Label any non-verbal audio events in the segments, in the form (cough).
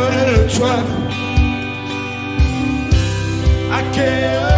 caught in a trap. I can't.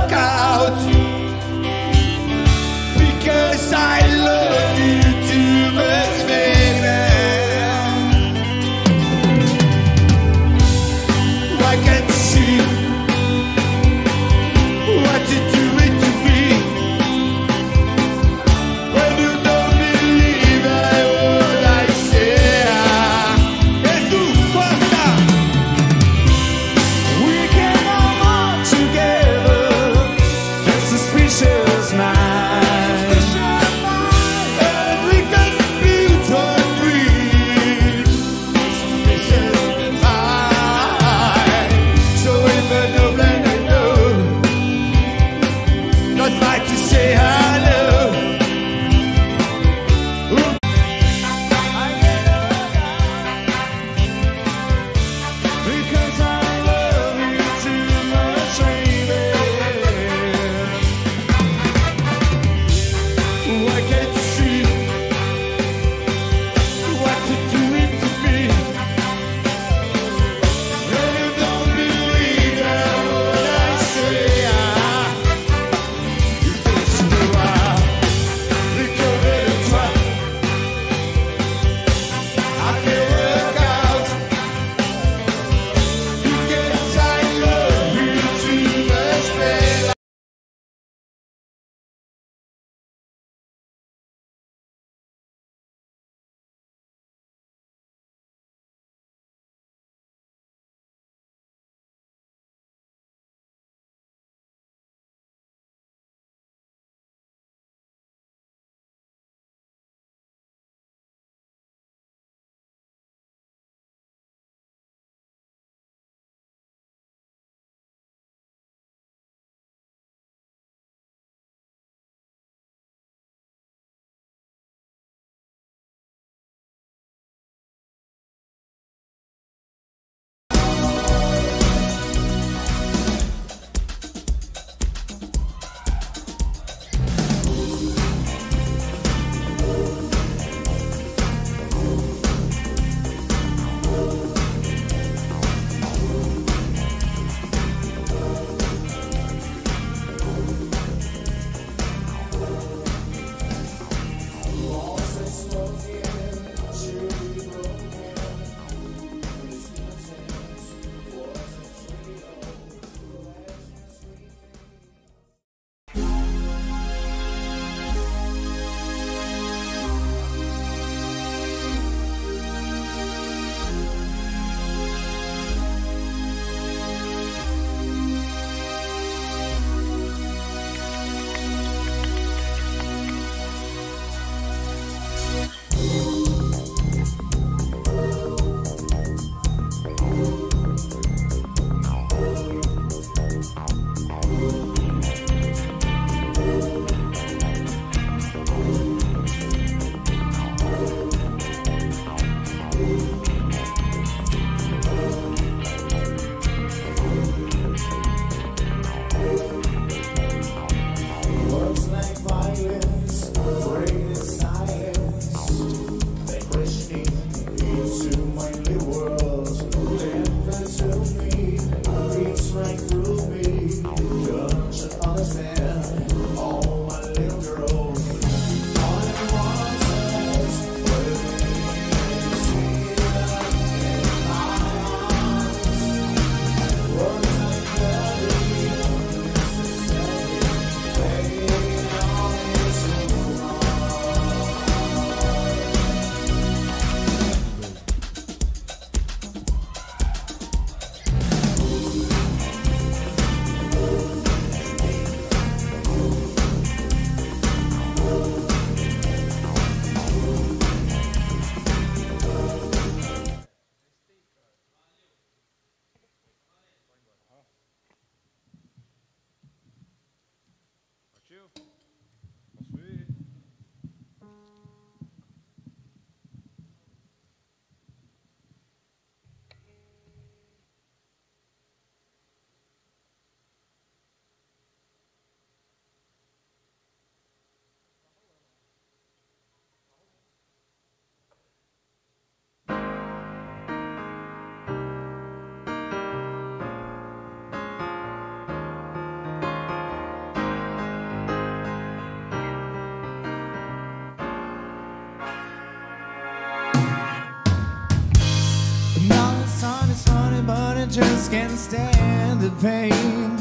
I can't stand the pain.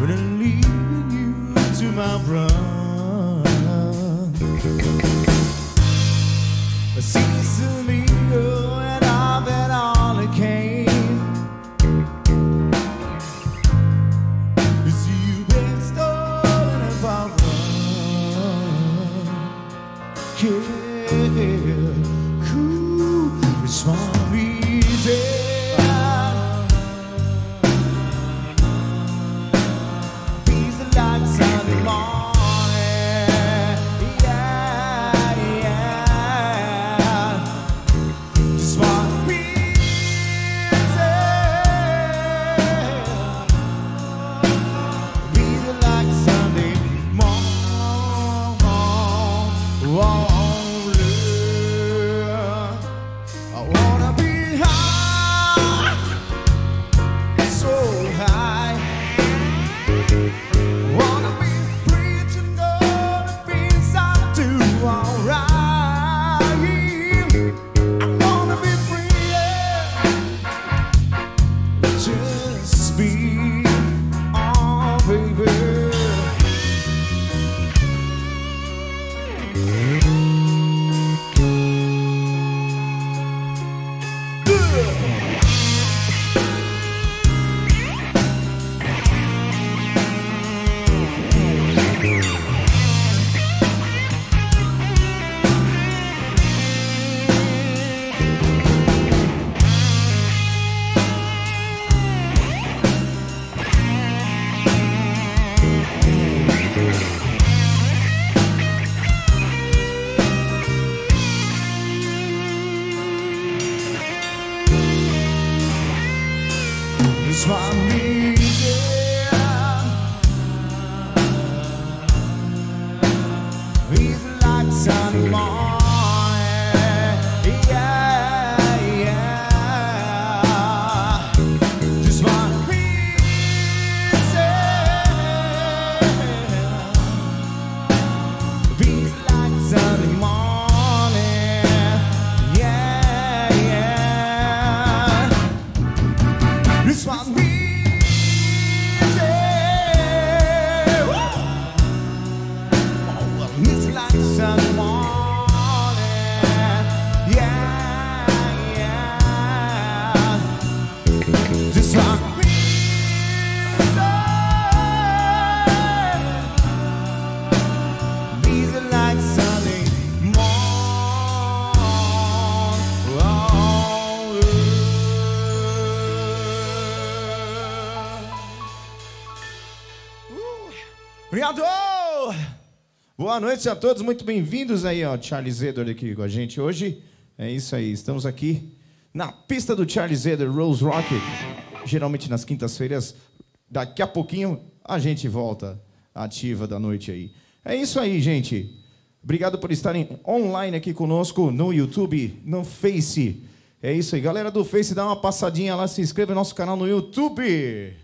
But I'm leaving you to my run. Boa noite a todos, muito bem-vindos aí, ó, Charles Zedor aqui com a gente hoje. É isso aí, estamos aqui na pista do Charles Zedor, Rose Rock, geralmente nas quintas-feiras. Daqui a pouquinho a gente volta ativa da noite aí. É isso aí, gente. Obrigado por estarem online aqui conosco no YouTube, no Face. É isso aí, galera do Face, dá uma passadinha lá, se inscreva no nosso canal no YouTube.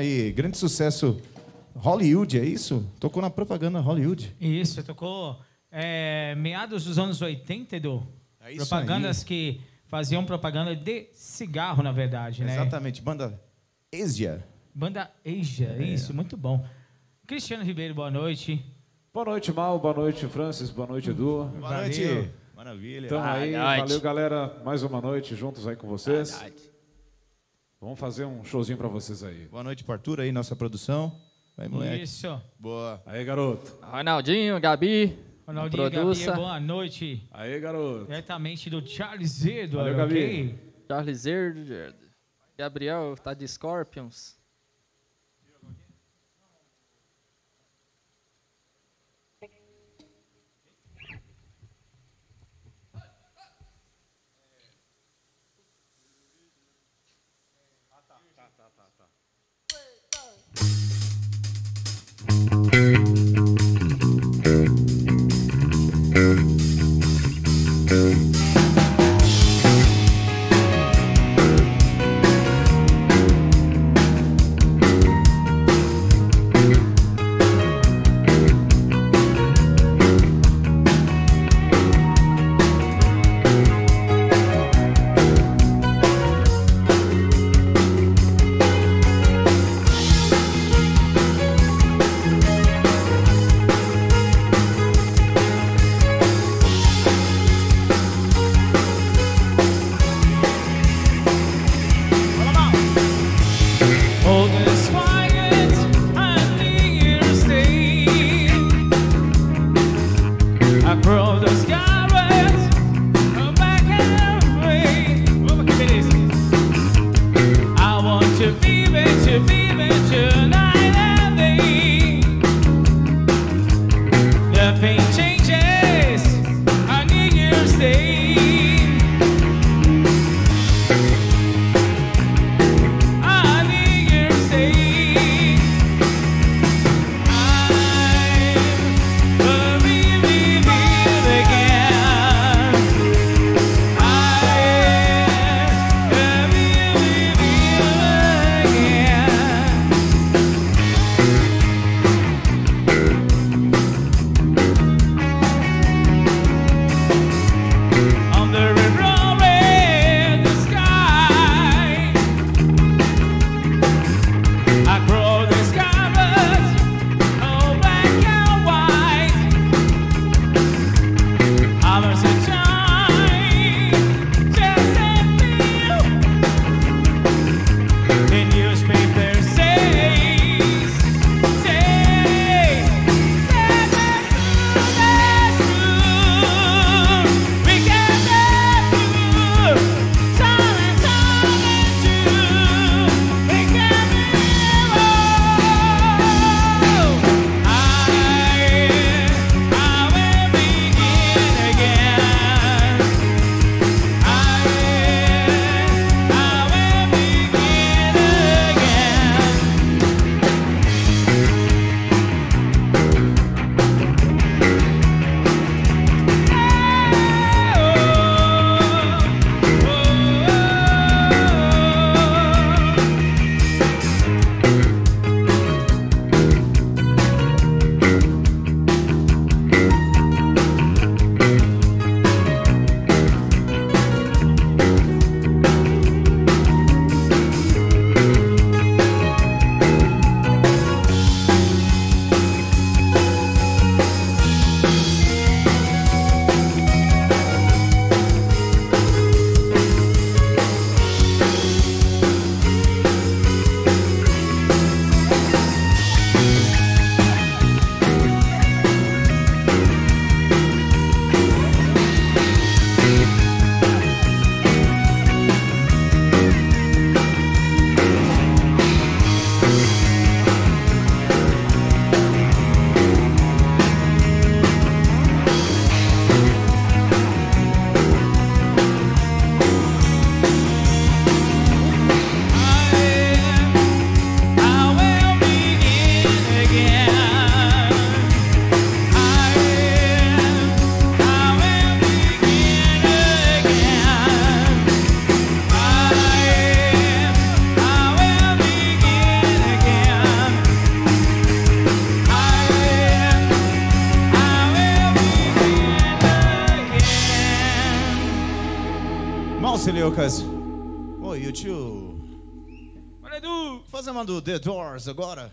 Aí, grande sucesso. Hollywood, é isso? Tocou na propaganda Hollywood. Isso, tocou é, meados dos anos 80, Edu. É isso Propagandas que faziam propaganda de cigarro, na verdade, né? Exatamente, banda Asia. Banda Asia, É. isso, muito bom. Cristiano Ribeiro, boa noite. Boa noite, Mal. Boa noite, Francis. Boa noite, Edu. Boa Valeu. noite. Maravilha. Então aí, noite. valeu, galera. Mais uma noite juntos aí com vocês. Vamos fazer um showzinho pra vocês aí. Boa noite pro Arthur aí, nossa produção. Vai, moleque. Isso. Boa. Aí, garoto. Ronaldinho, Gabi, Ronaldinho e Produça. Gabi, boa noite. Aí, garoto. Diretamente do Charles Edward, Valeu, Gabi. ok? Charles Zerd, Gabriel tá de Scorpions. Mm-hmm. Lucas. Oi, YouTube. Vou fazer uma do The Doors agora.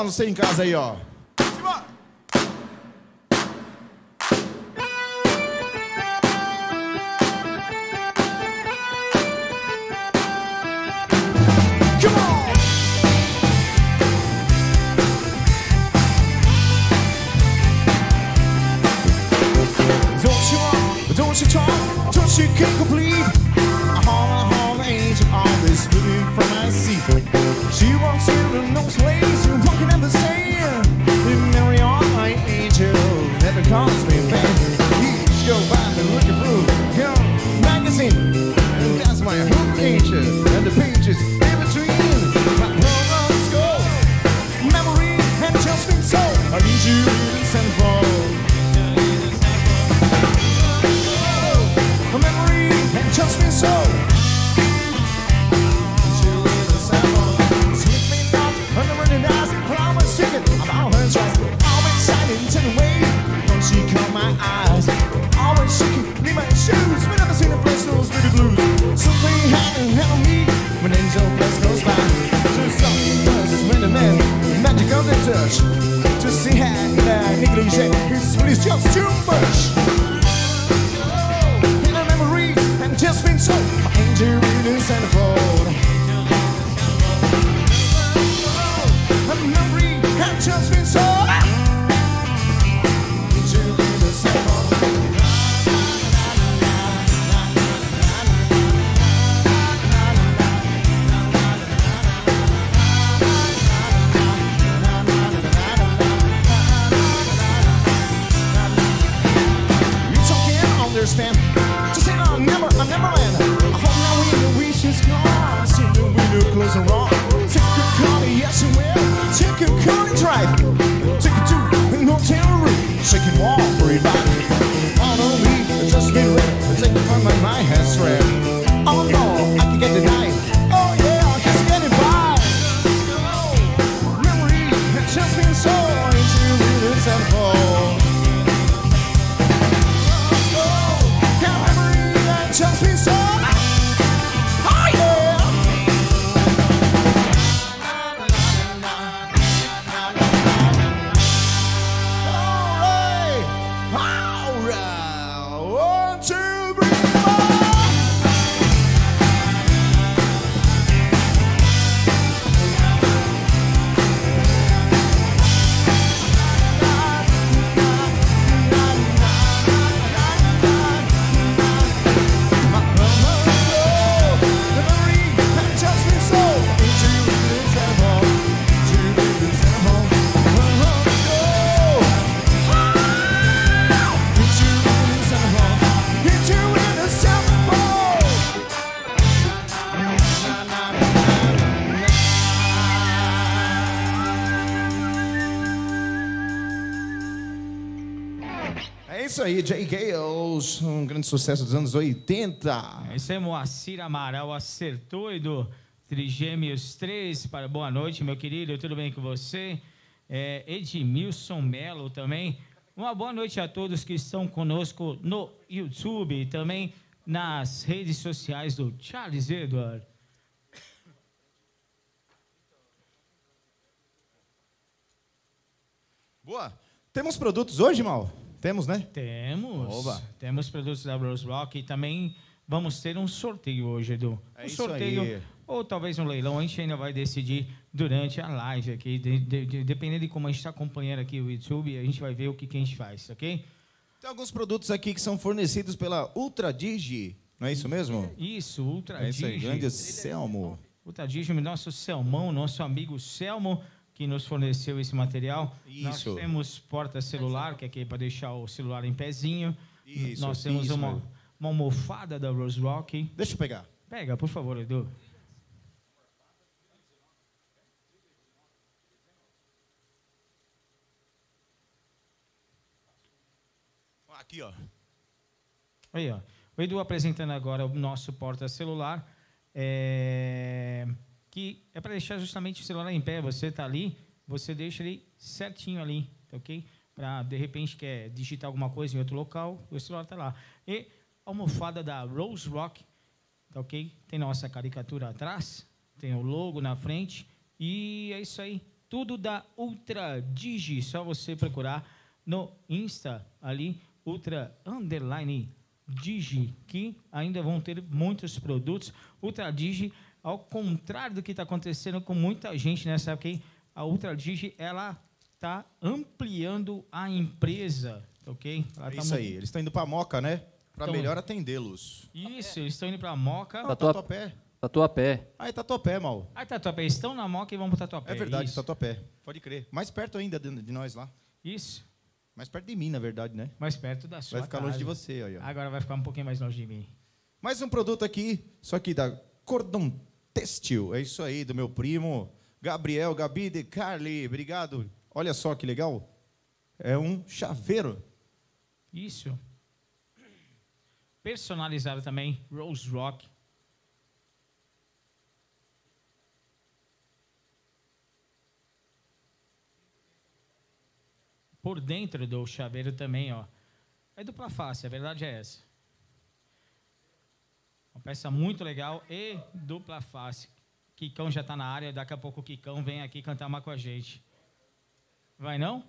Palmas você em casa aí, ó. Aí, Jay Gales, um grande sucesso dos anos 80. Esse é Moacir Amaral, acertou, Edu. Trigêmeos 3, para boa noite, meu querido, tudo bem com você? É, Edmilson Melo também. Uma boa noite a todos que estão conosco no YouTube e também nas redes sociais do Charles Edward. Boa. Temos produtos hoje, Mal? Temos, né? Temos. Oba. Temos produtos da Rose Rock e também vamos ter um sorteio hoje, Edu. É um sorteio aí. ou talvez um leilão, a gente ainda vai decidir durante a live aqui, de- de- de- dependendo de como a gente está acompanhando aqui o YouTube, a gente vai ver o que, que a gente faz, ok? Tem alguns produtos aqui que são fornecidos pela Ultra Digi, não é isso mesmo? Isso, Ultra É isso aí, grande Selmo. Ultra Digi, nosso Selmão, nosso amigo Selmo, que nos forneceu esse material. Isso. Nós temos porta celular, que é aqui para deixar o celular em pezinho. Isso, Nós temos isso uma, uma almofada da Rose Rock. Deixa eu pegar. Pega, por favor, Edu. Aqui, ó. Aí, ó. O Edu apresentando agora o nosso porta-celular, é, que é para deixar justamente o celular em pé. Você está ali, você deixa ele certinho ali, tá ok? Para, de repente, quer digitar alguma coisa em outro local, o celular está lá. E a almofada da Rose Rock, tá ok? Tem nossa caricatura atrás, tem o logo na frente e é isso aí. Tudo da Ultra Digi, só você procurar no Insta ali, Ultra Underline Digi, que ainda vão ter muitos produtos. Ultra Digi, ao contrário do que está acontecendo com muita gente nessa época, aí, a Ultra Digi, ela está ampliando a empresa, tá ok? Ela É tá isso aí. Eles estão indo para Moca, né? Para Então- melhor atendê-los. Isso, eles estão indo para a Moca. Não, Tatua- Tatuapé. Tatuapé. Ah, é Tatuapé, mal. Ah, Tatuapé, estão na Moca e vão para Tatuapé. É verdade, isso. Tatuapé. Pode crer. Mais perto ainda de, de nós lá. Isso, Mais perto de mim, na verdade, né? mais perto da sua Vai ficar casa. longe de você aí, ó. Agora vai ficar um pouquinho mais longe de mim. Mais um produto aqui, só que da Cordon Textil. É isso aí, do meu primo Gabriel, Gabi de Carli. Obrigado. Olha só que legal. É um chaveiro. Isso. Personalizado também, Rose Rock. Por dentro do chaveiro também, ó. É dupla face, a verdade é essa. Uma peça muito legal e dupla face. Kikão já está na área, daqui a pouco o Kikão vem aqui cantar uma com a gente. Vai não?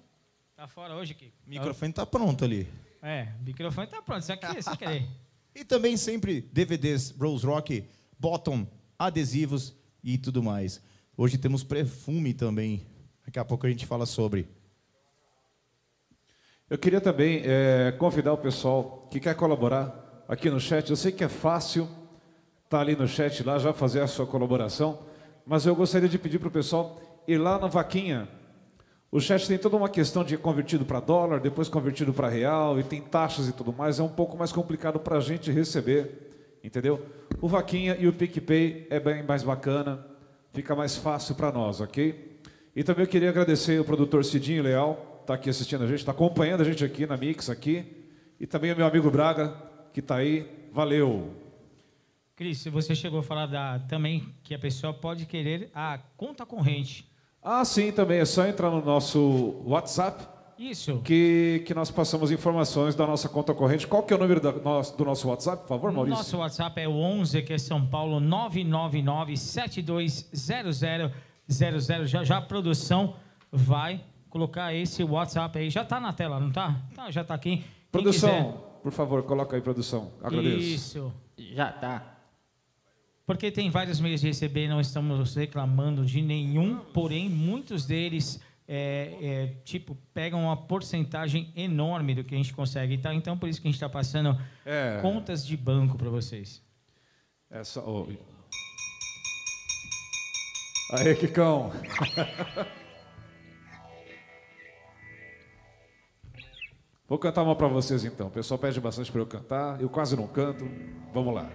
Tá fora hoje, Kiko? O microfone tá pronto ali. É, o microfone tá pronto, isso aqui, sem querer. E também sempre DVDs Rose Rock, bottom, adesivos e tudo mais. Hoje temos perfume também. Daqui a pouco a gente fala sobre. Eu queria também eh, convidar o pessoal que quer colaborar aqui no chat. Eu sei que é fácil estar ali no chat lá, já fazer a sua colaboração, mas eu gostaria de pedir para o pessoal ir lá na vaquinha. O chat tem toda uma questão de convertido para dólar, depois convertido para real, e tem taxas e tudo mais. É um pouco mais complicado para a gente receber, entendeu? O vaquinha e o PicPay é bem mais bacana, fica mais fácil para nós, ok? E também eu queria agradecer o produtor Cidinho Leal, está aqui assistindo a gente, está acompanhando a gente aqui na Mix aqui. E também o meu amigo Braga, que está aí. Valeu! Cris, se você chegou a falar da, também que a pessoa pode querer a conta corrente. Ah, sim, também é só entrar no nosso WhatsApp Isso. que, que nós passamos informações da nossa conta corrente. Qual que é o número da, nosso- do nosso WhatsApp, por favor, Maurício? Nosso WhatsApp é o 11, que é São Paulo, 999-720000. Já já a produção vai colocar esse WhatsApp aí. Já está na tela, não está? Tá, já está aqui. Quem Produção, por favor, coloca aí, produção. quiser- Agradeço. Isso. Já tá. Porque tem vários meios de receber, não estamos reclamando de nenhum, porém muitos deles é, é, tipo pegam uma porcentagem enorme do que a gente consegue, tá? Então por isso que a gente está passando É. contas de banco para vocês. É só. ô. Aí, Kikão. (laughs) Vou cantar uma para vocês então. O pessoal pede bastante para eu cantar. Eu quase não canto. Vamos lá.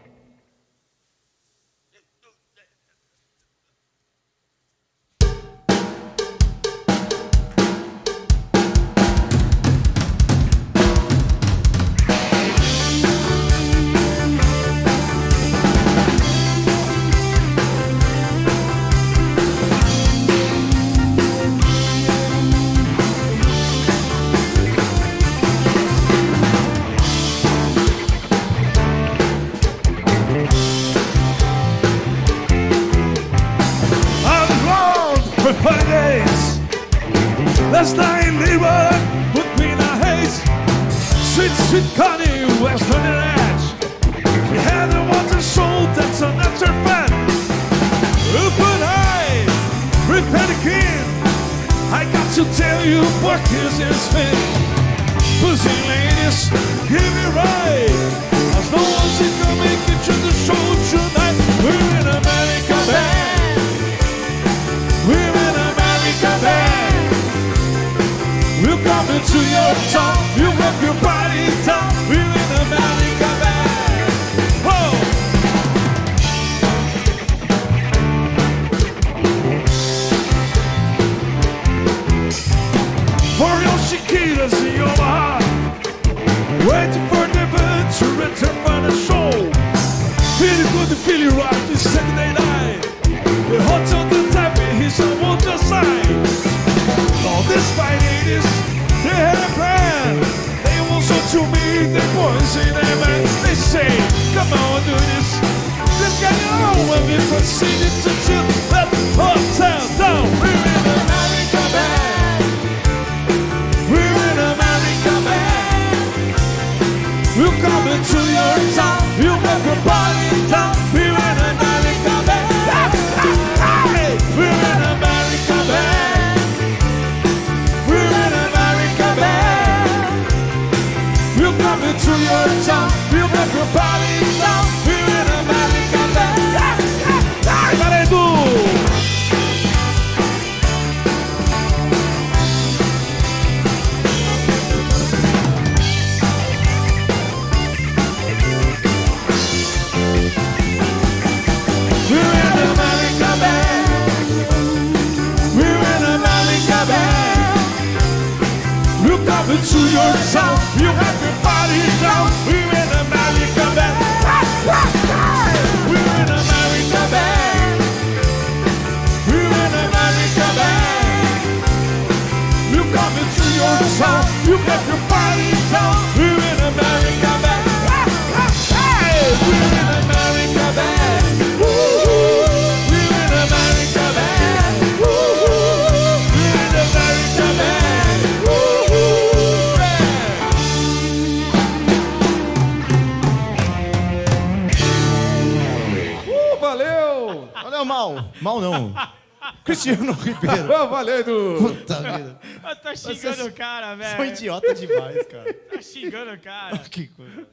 Ribeiro. Ah, (laughs) valeu, Edu! Puta vida. (laughs) Eu (laughs) tô xingando o cara, Sou velho. idiota demais, cara. Tá xingando o cara. Que coisa.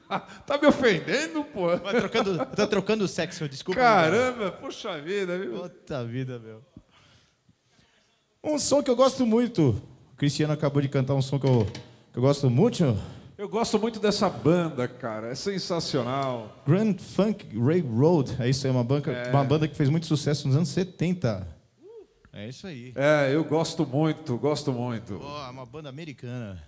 Tá me ofendendo, pô? Tá trocando, tá trocando sexo, desculpa. Caramba, puxa vida, viu? Puta vida, meu. Um som que eu gosto muito. O Cristiano acabou de cantar um som que eu, que eu gosto muito. Eu gosto muito dessa banda, cara. É sensacional. Grand Funk Railroad. É isso aí, uma, banca, uma banda que fez muito sucesso nos anos 70. É isso aí. É, eu gosto muito, gosto muito. Ó, uma banda americana.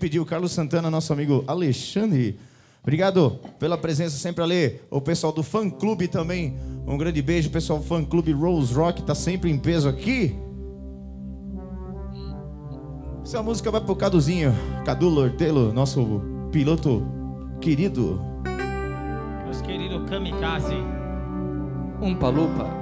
pediu, Carlos Santana, nosso amigo Alexandre. Obrigado pela presença sempre, ali. O pessoal do fã clube também, um grande beijo. O pessoal do fã clube Rose Rock tá sempre em peso aqui. Essa música vai pro Caduzinho, Cadu Lortelo, nosso piloto querido. Meus queridos kamikaze. Um palupa.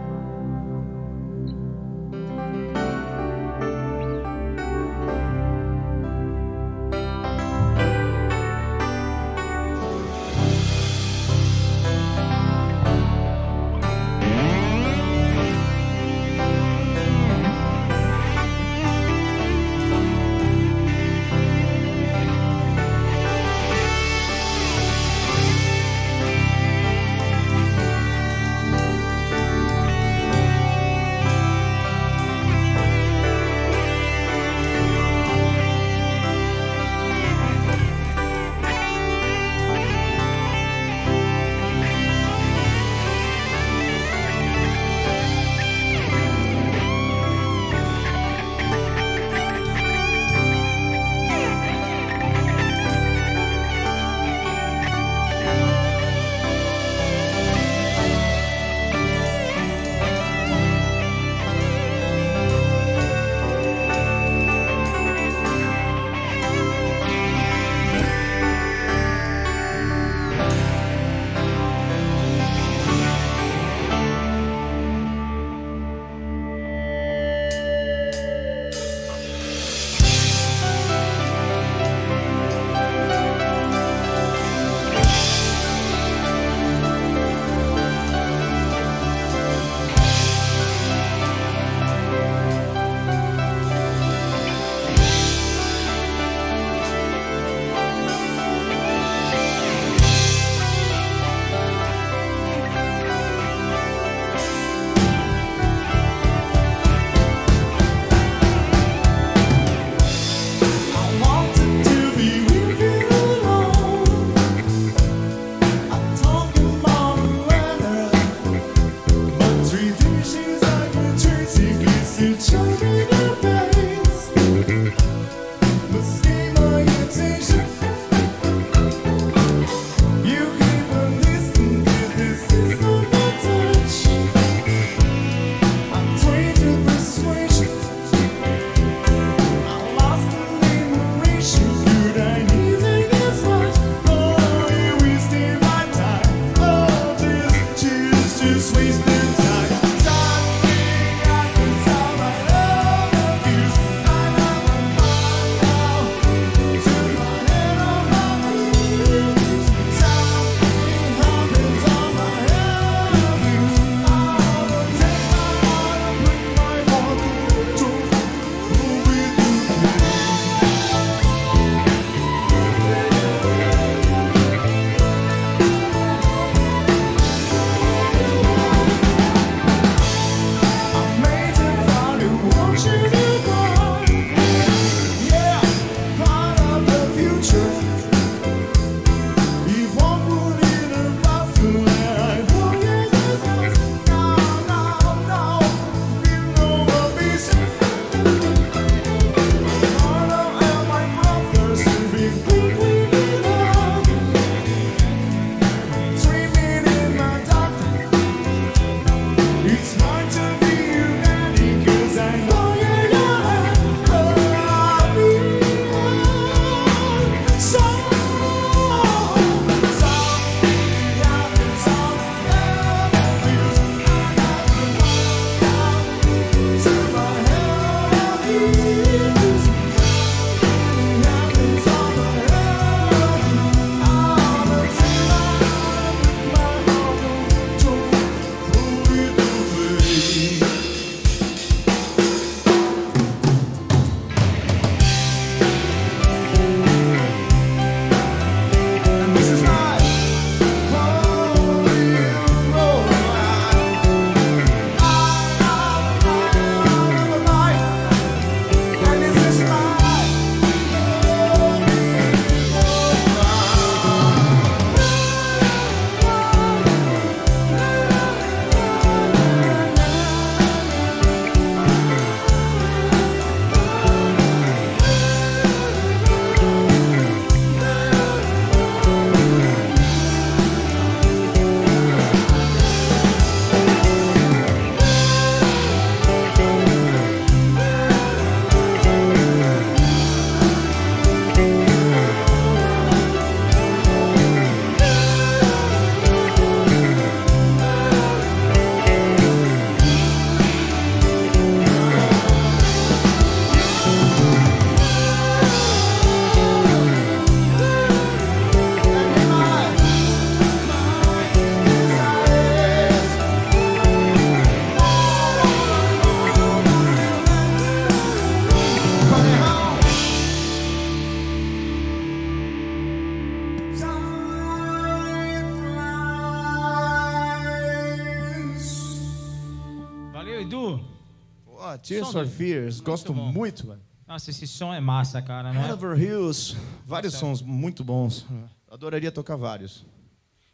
Tears for Fears, gosto bom. muito, mano. Nossa, esse som é massa, cara, não é? Hanover Hills, vários Nossa. sons muito bons. Adoraria tocar vários.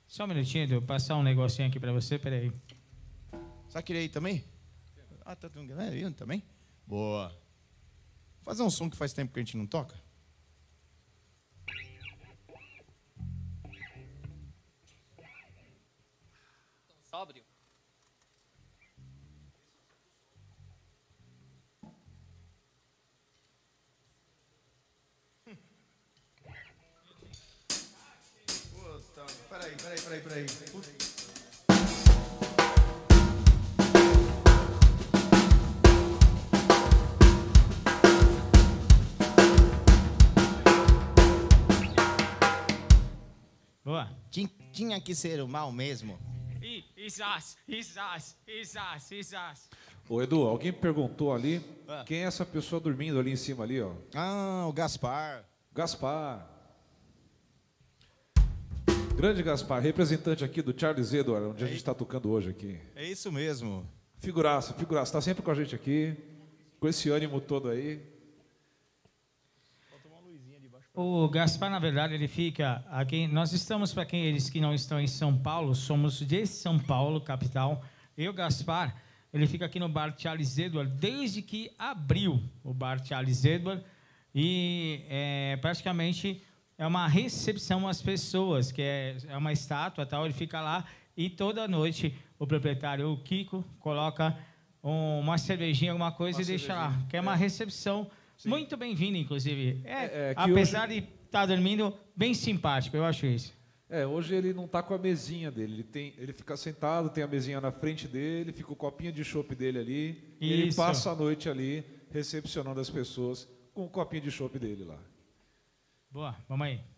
Só um minutinho, eu passar um negocinho aqui pra você, peraí. Só queria ir também? Ah, tá tudo é, também? Boa. Fazer um som que faz tempo que a gente não toca? Peraí, Tinha que ser o mal mesmo. Isas, Isas, Isas, Isas. Ô Edu, alguém perguntou ali Ah. quem é essa pessoa dormindo ali em cima ali, ó. Ah, o Gaspar. Gaspar. Grande Gaspar, representante aqui do Charles Edward, onde a gente está tocando hoje aqui. É isso mesmo. Figuraça, figuraça, está sempre com a gente aqui, com esse ânimo todo aí. O Gaspar, na verdade, ele fica aqui. Nós estamos, para aqueles que não estão em São Paulo, somos de São Paulo, capital. Eu, Gaspar, ele fica aqui no bar Charles Edward desde que abriu o bar Charles Edward. E é, praticamente é uma recepção às pessoas, que é, é uma estátua tal. Ele fica lá e toda noite o proprietário, o Kiko, coloca um- uma cervejinha, alguma coisa e deixa lá. Que é uma recepção muito bem-vinda, inclusive. É, É, é apesar de estar dormindo, bem simpático, eu acho isso. É, hoje ele não tá com a mesinha dele, ele, tem, ele fica sentado, tem a mesinha na frente dele, fica o copinho de chopp dele ali, e ele passa a noite ali recepcionando as pessoas com o copinho de chopp dele lá. Boa, vamos aí.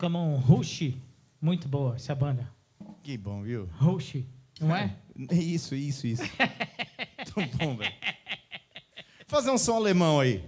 Tocamos um Rush, muito boa essa banda. Que bom, viu? Rush, não é? Isso, isso, isso. (laughs) Tão bom, velho. Fazer um som alemão aí.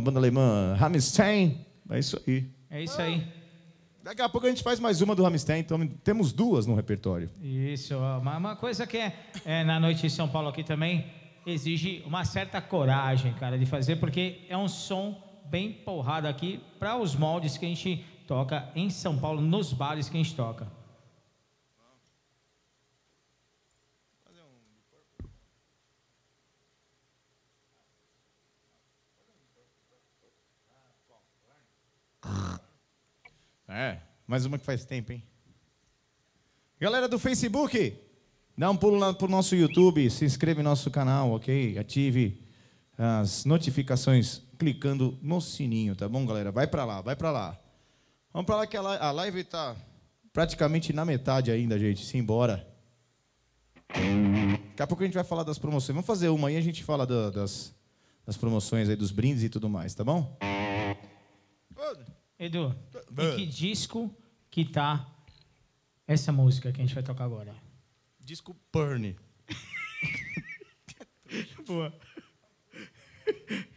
Uma banda alemã, Hammerstein. É isso aí. É isso aí. Daqui a pouco a gente faz mais uma do Hammerstein, então temos duas no repertório. Isso, uma, coisa que é, é, na noite de São Paulo aqui também exige uma certa coragem, cara, de fazer, porque é um som bem porrado aqui para os moldes que a gente toca em São Paulo, nos bares que a gente toca. É, mais uma que faz tempo, hein? Galera do Facebook, dá um pulo lá pro nosso YouTube, se inscreve no nosso canal, ok? Ative as notificações clicando no sininho, tá bom, galera? Vai pra lá, vai pra lá. Vamos pra lá que a li- a live tá praticamente na metade ainda, gente. Simbora. Daqui a pouco a gente vai falar das promoções. Vamos fazer uma aí, a gente fala da- das, das promoções aí, dos brindes e tudo mais, tá bom? Edu, em que disco que tá essa música que a gente vai tocar agora? Disco Burn. (laughs) Boa. (laughs)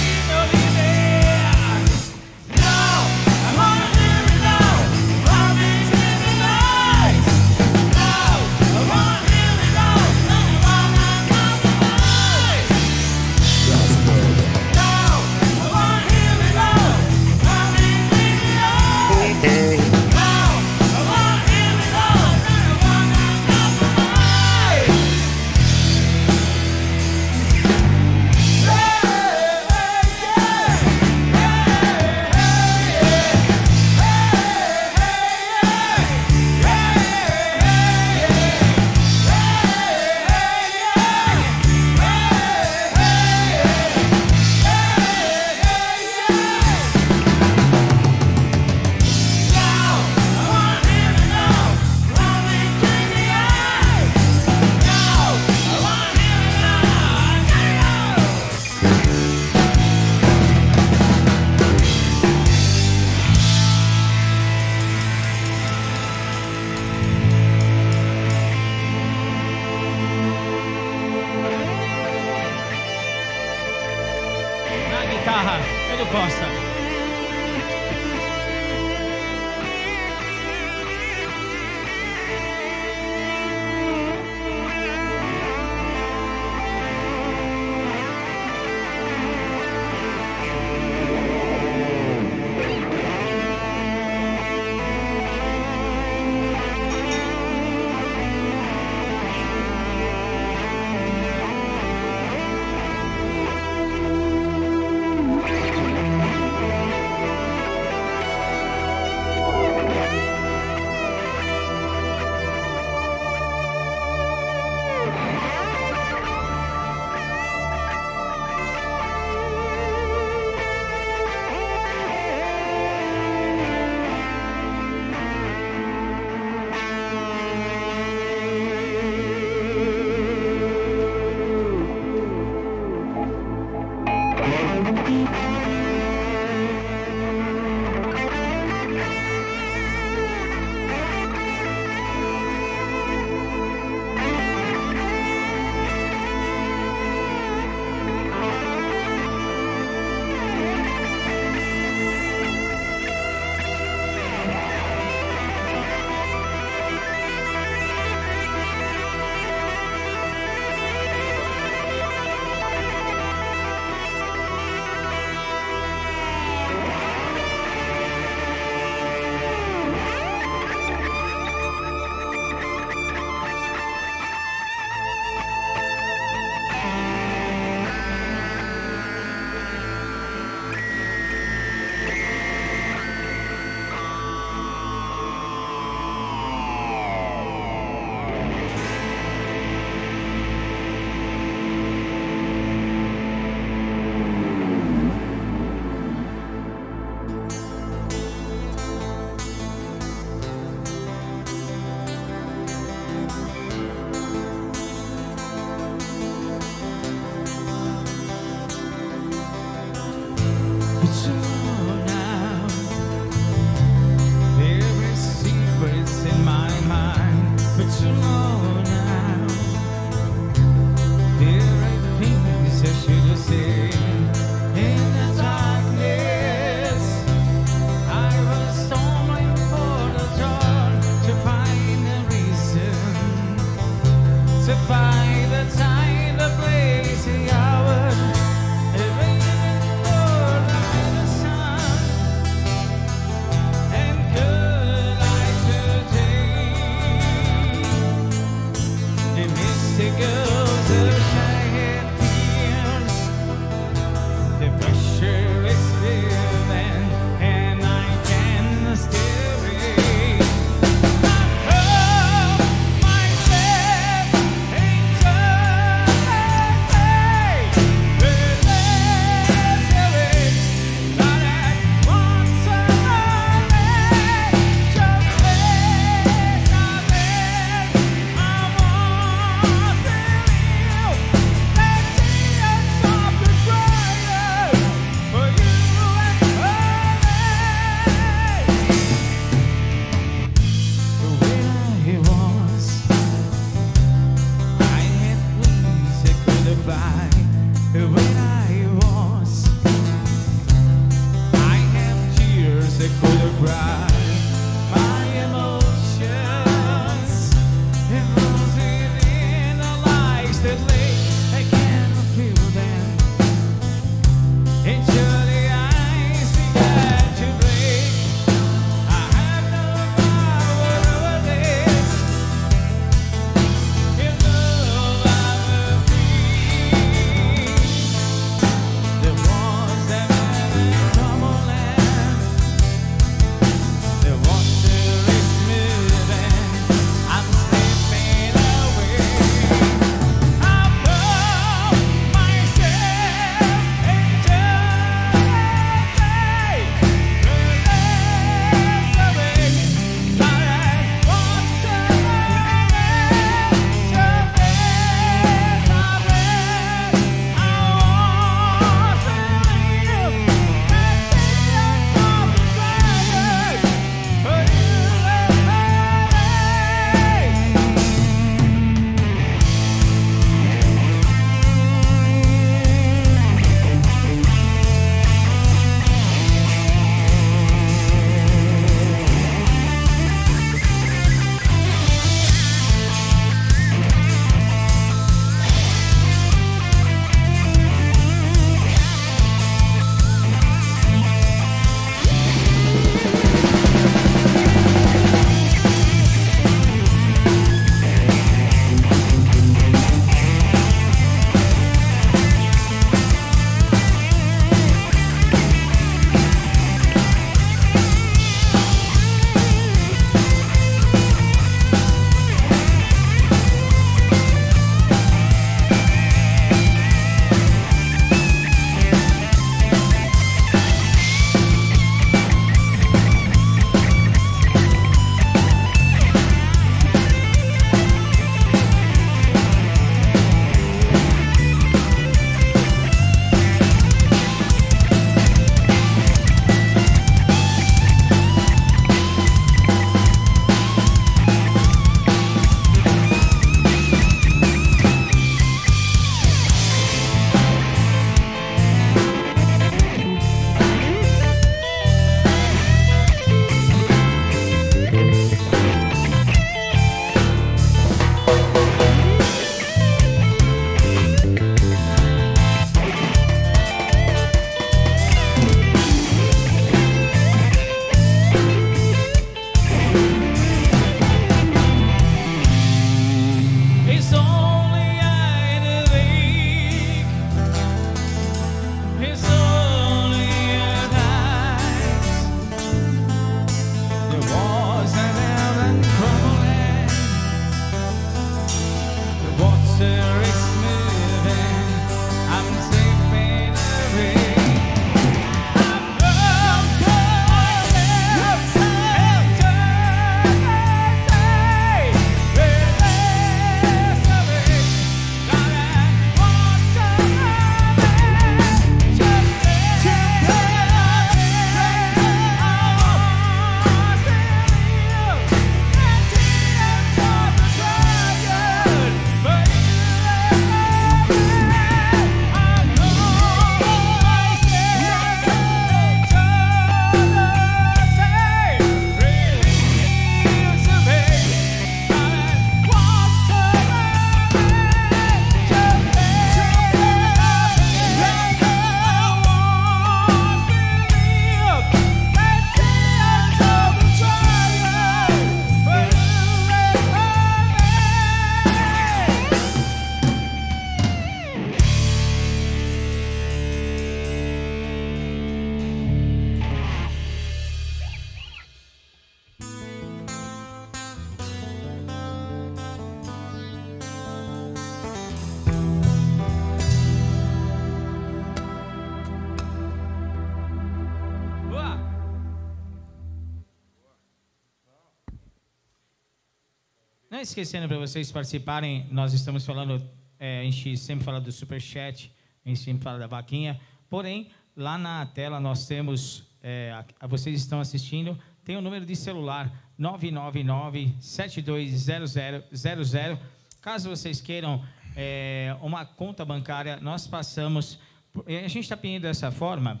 esquecendo para vocês participarem, nós estamos falando, é, a gente sempre fala do Superchat, a gente sempre fala da vaquinha, porém, lá na tela nós temos, é, a- a- vocês estão assistindo, tem o número de celular 999-720000. Caso vocês queiram é, uma conta bancária, nós passamos. A gente está pedindo dessa forma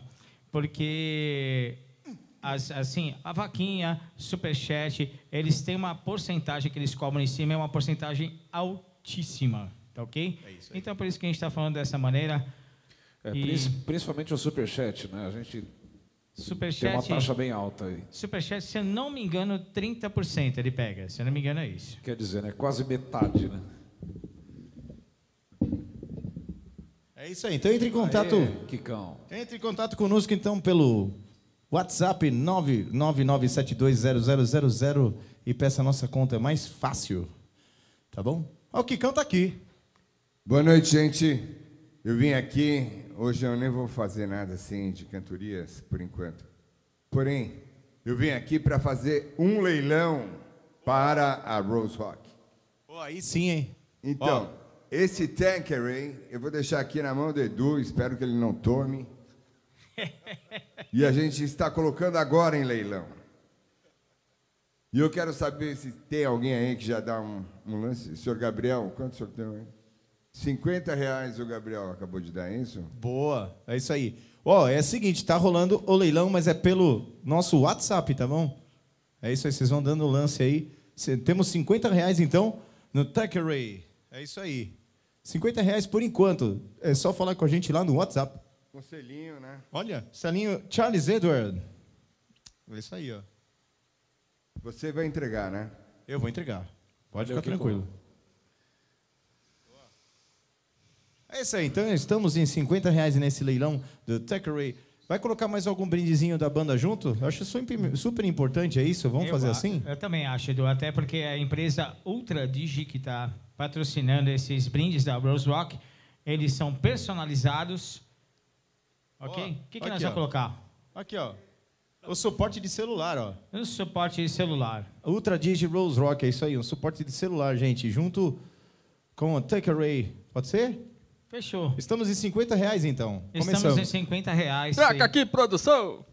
porque as- assim, a vaquinha, superchat, eles têm uma porcentagem que eles cobram em cima, é uma porcentagem altíssima, tá ok? Então, por isso que a gente está falando dessa maneira. É, E- prin- Principalmente o Superchat, né? A gente tem uma Superchat, taxa bem alta aí. superchat, se eu não me engano, 30% ele pega, se eu não me engano é isso. Quer dizer, né? Quase metade, né? É isso aí. Então entre em contato. Aê, Kikão. Entre em contato conosco então pelo WhatsApp 999720000 e peça a nossa conta, é mais fácil. Tá bom? Ó, o Kikão tá aqui. Boa noite, gente. Eu vim aqui, hoje eu nem vou fazer nada assim de cantorias, por enquanto. Porém, eu vim aqui para fazer um leilão para a Rose Rock. Pô, aí sim, hein? Então, esse Tanqueray, eu vou deixar aqui na mão do Edu, espero que ele não tome. (laughs) E a gente está colocando agora em leilão. E eu quero saber se tem alguém aí que já dá um, um lance. Senhor Gabriel, quanto o senhor tem aí? 50 reais o Gabriel acabou de dar, é isso? Boa, é isso aí. Ó, é o seguinte, tá rolando o leilão, mas é pelo nosso WhatsApp, tá bom? É isso aí, vocês vão dando o lance aí. Temos 50 reais, então, no Tech. É isso aí. 50 reais por enquanto. É só falar com a gente lá no WhatsApp. Conselhinho, né? Olha, selinho Charles Edward. É isso aí, ó. Você vai entregar, né? Eu vou entregar. Pode Valeu, ficar tranquilo. É isso aí. Então, estamos em 50 reais nesse leilão do Tech Array. Vai colocar mais algum brindezinho da banda junto? Eu acho super, super importante, é isso? Vamos Eu fazer a- assim? Eu também acho, Edu, até porque a empresa Ultra Digi que está patrocinando esses brindes da Rose Rock, eles são personalizados. Ok? O que, que aqui, nós ó. vamos colocar? Aqui, ó. O suporte de celular, ó. No suporte de celular. Ultra Digi Rose Rock, é isso aí. Um suporte de celular, gente. Junto com o Tech Array. Pode ser? Fechou. Estamos em 50 reais, então. Estamos Começamos. em 50 reais. Traca aqui, produção!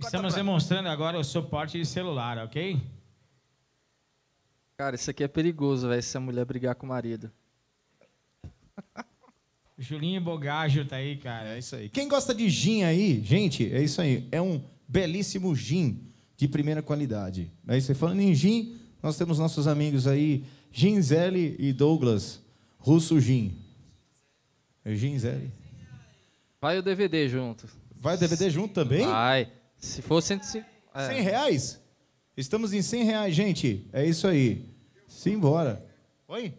Estamos demonstrando agora o suporte de celular, ok? Cara, isso aqui é perigoso, velho, se a mulher brigar com o marido. (laughs) Julinho Bogajo tá aí, cara. É isso aí. Quem gosta de gin aí, gente, é isso aí. É um belíssimo gin de primeira qualidade. Aí você falando em gin, nós temos nossos amigos aí, Ginzelli e Douglas, Russo Gin. É Ginzelli. Vai o DVD junto. Vai o DVD junto também? Vai. Se for 150. É. 100 reais? Estamos em 100 reais, gente. É isso aí. Simbora. Oi?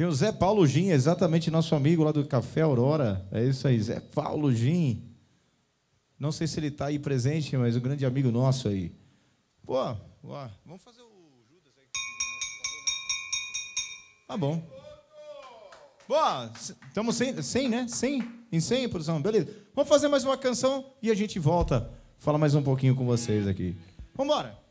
Tem o Zé Paulo Gin, exatamente nosso amigo lá do Café Aurora. É isso aí, Zé Paulo Gin. Não sei se ele está aí presente, mas um grande amigo nosso aí. Pô, ó, vamos fazer o Judas aí. Tá bom. Boa, estamos sem, 100, né? 100? Em 100, produção? Beleza. Vamos fazer mais uma canção e a gente volta. Fala mais um pouquinho com vocês aqui. Vamos embora.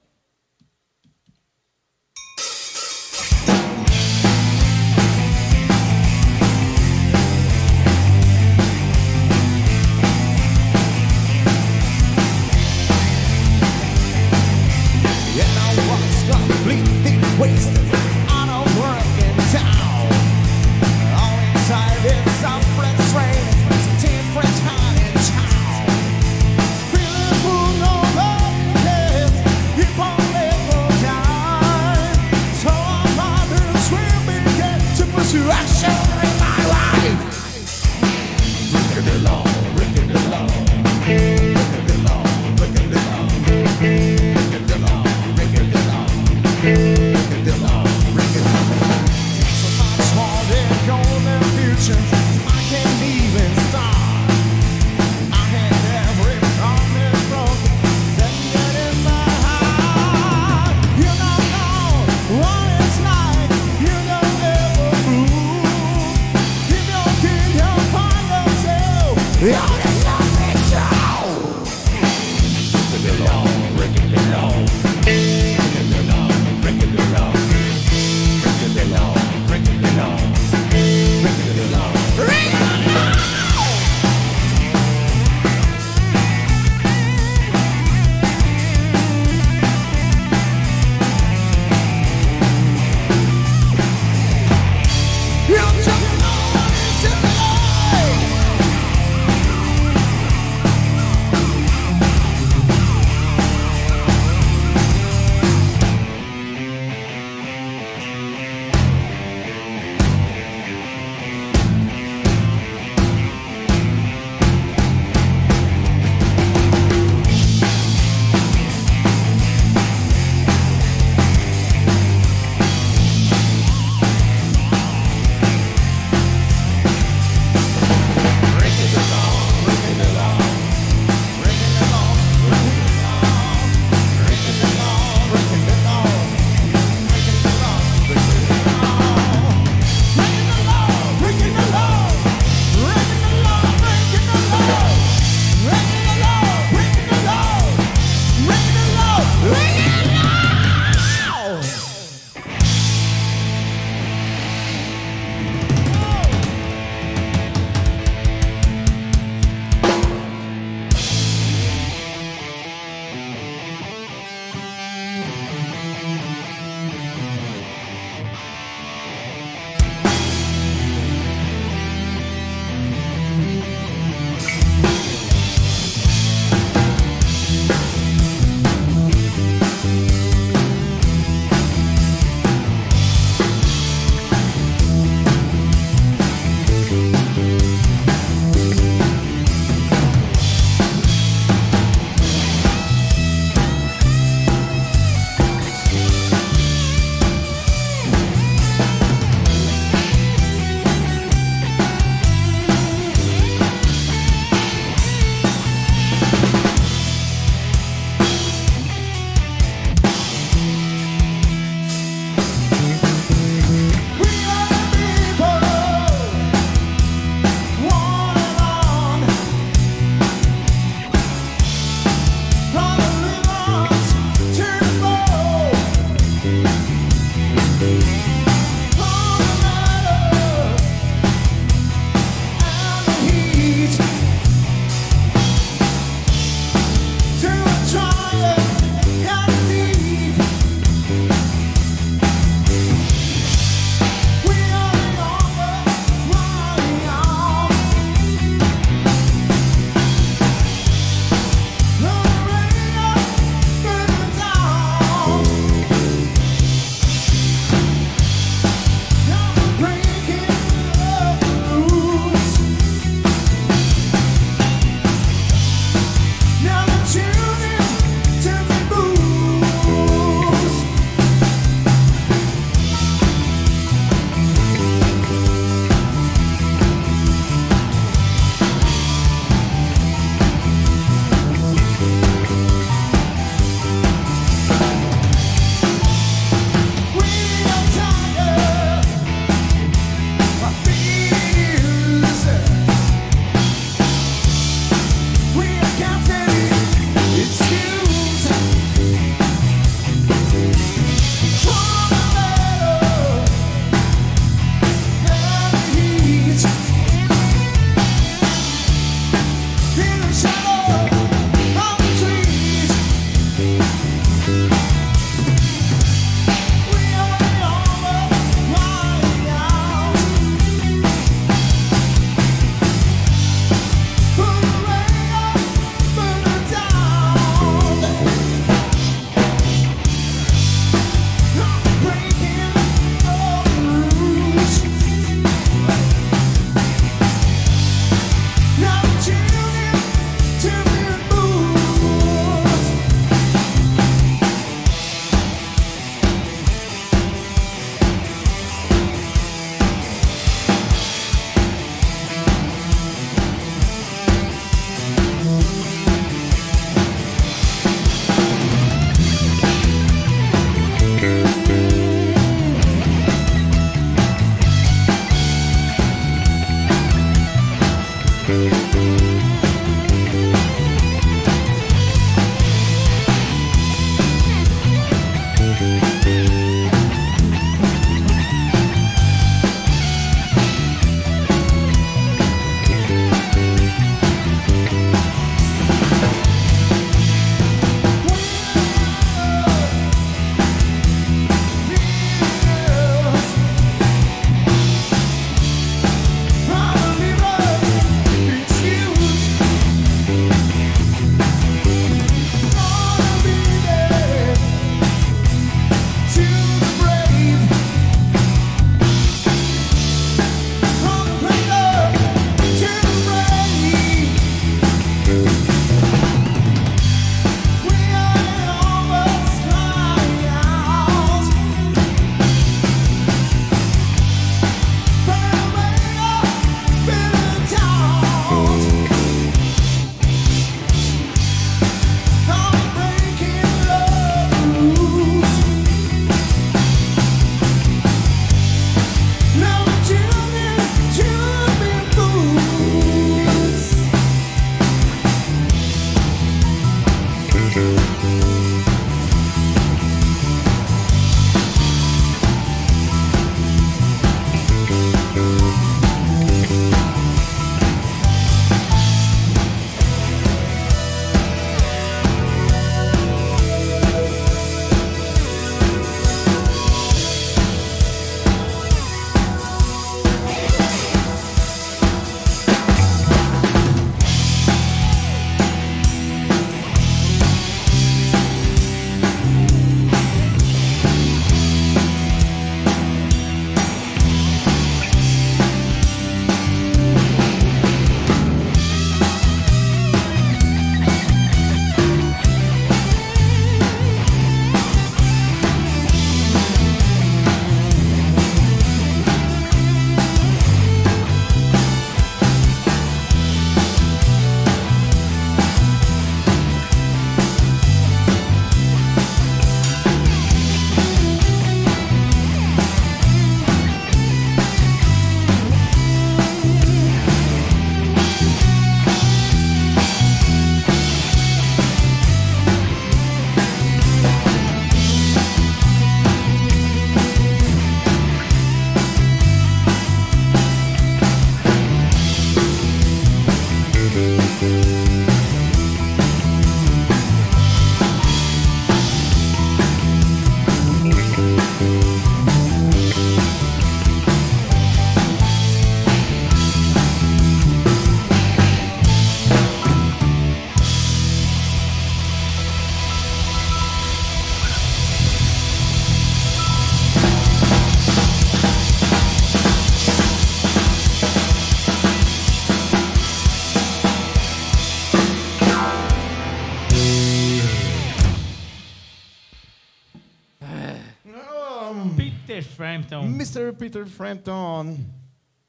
Frampton. Mr. Peter Frampton.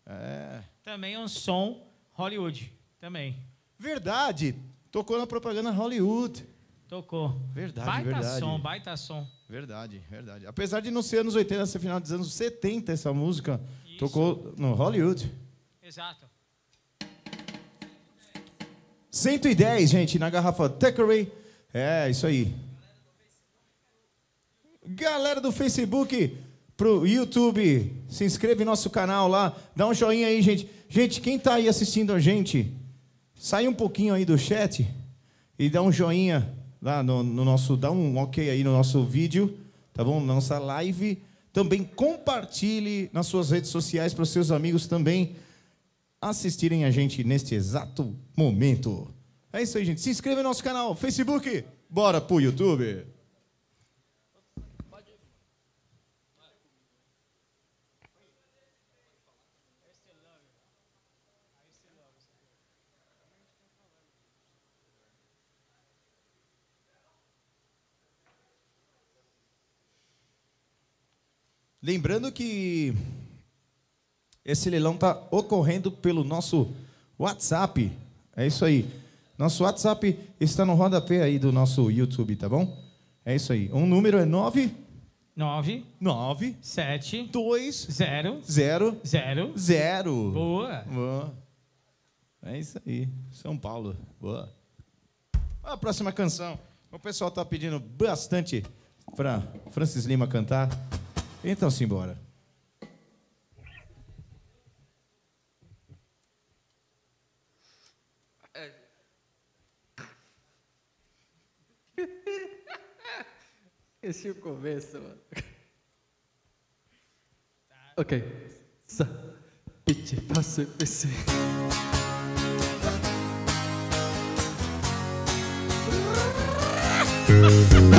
É. Também é um som Hollywood. Também. Verdade. Tocou na propaganda Hollywood. Tocou. Verdade, baita verdade. som, baita som. Verdade, verdade. Apesar de não ser anos 80, ser final dos anos 70 essa música, tocou no Hollywood. Exato. 110, gente, na garrafa Thackeray. É, isso aí. Galera do Facebook, pro YouTube, se inscreve no nosso canal lá, dá um joinha aí, gente. Gente, quem tá aí assistindo a gente, sai um pouquinho aí do chat e dá um joinha lá no, no nosso, dá um ok aí no nosso vídeo, tá bom? Na nossa live. Também compartilhe nas suas redes sociais para os seus amigos também assistirem a gente neste exato momento. É isso aí, gente. Se inscreva no nosso canal, Facebook. Bora pro YouTube. Lembrando que esse leilão está ocorrendo pelo nosso WhatsApp. É isso aí. Nosso WhatsApp está no rodapé aí do nosso YouTube, tá bom? É isso aí. Um número é 9 9, 9 7, 2 0, 0 0. 0. Boa. Boa. É isso aí. São Paulo. Boa. A próxima canção. O pessoal tá pedindo bastante para Francis Lima cantar. Então, simbora. (laughs) Esse é o começo, mano. Ok. Sa, piti, faço, esse. (laughs)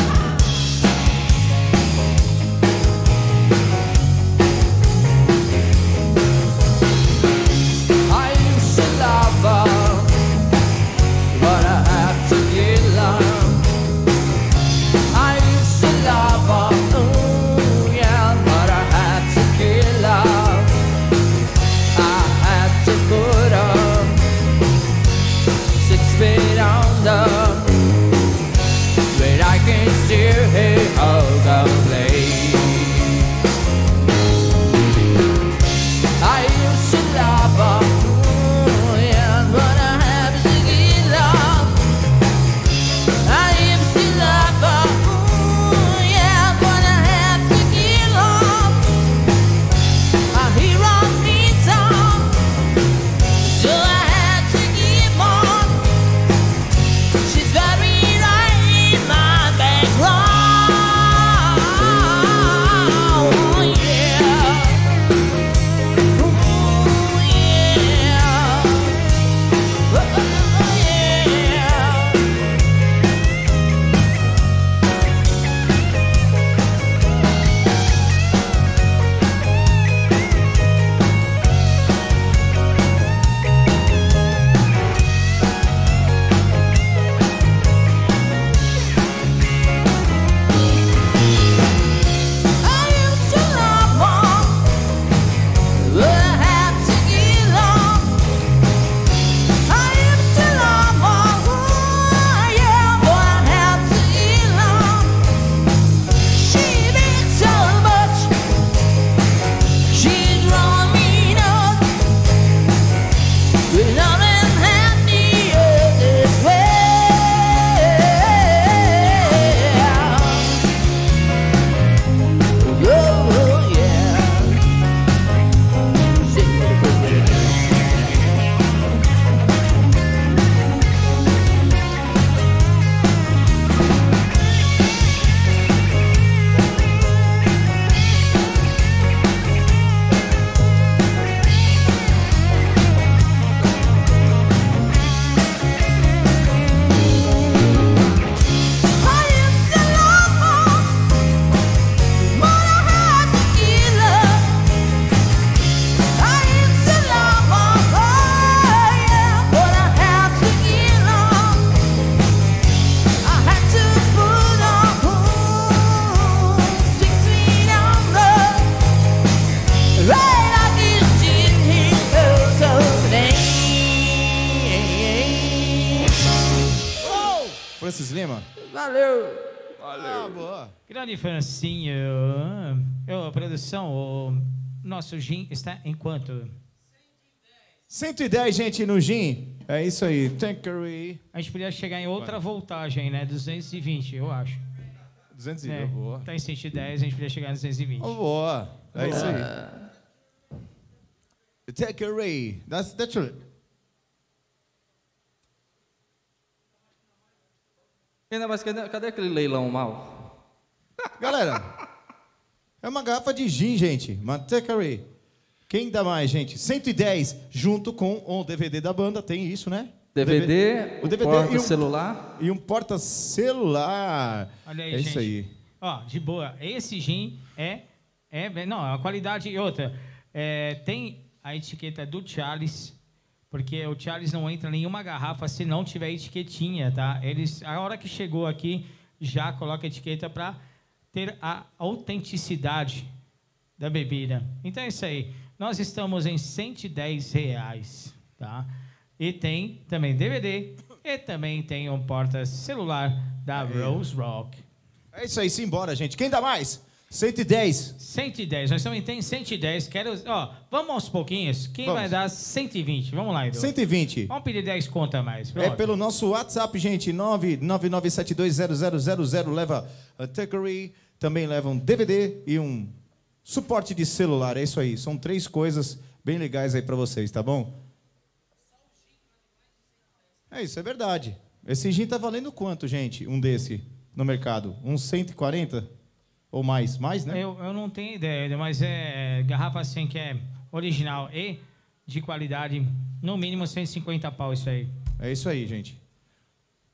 Grande Francinho. Eu, produção, o nosso gin está em quanto? 110, gente, no gin. É isso aí. Tankery. A gente podia chegar em outra voltagem, né? 220, eu acho. 210, É, boa. tá em 110, a gente podia chegar em 220. Oh, boa. É isso aí. Tankery. That's, that's it. Ainda mais, cadê, cadê aquele leilão mal? Galera, é uma garrafa de gin, gente. Tankery. Quem dá mais, gente? 110, junto com o DVD da banda. Tem isso, né? DVD, o o DVD porta e um, celular. e um porta-celular. Olha aí, É gente. isso aí. Ó, de boa. Esse gin é. é não, a qualidade e outra. É, tem a etiqueta do Charles, porque o Charles não entra em nenhuma garrafa se não tiver etiquetinha, tá? Eles, a hora que chegou aqui, já coloca a etiqueta para ter a autenticidade da bebida. Então é isso aí. Nós estamos em 110 reais, tá? E tem também DVD e também tem um porta celular da Rose Rock. É isso aí, simbora, gente. Quem dá mais? 110. 110, nós também tem 110. Quero, ó, vamos aos pouquinhos. Quem Vamos. vai dar 120? Vamos lá, Edu. 120. Vamos pedir 10 conta a mais. É Pronto. pelo nosso WhatsApp, gente, 999720000. Leva a Tuckery, também leva um DVD e um suporte de celular. É isso aí. São três coisas bem legais aí pra vocês, tá bom? É isso, é verdade. Esse gin tá valendo quanto, gente? Um desse no mercado? Uns 140 ou mais? Mais, né? Eu, eu não tenho ideia, mas é garrafa assim que é original e de qualidade, no mínimo 150 pau isso aí. É isso aí, gente.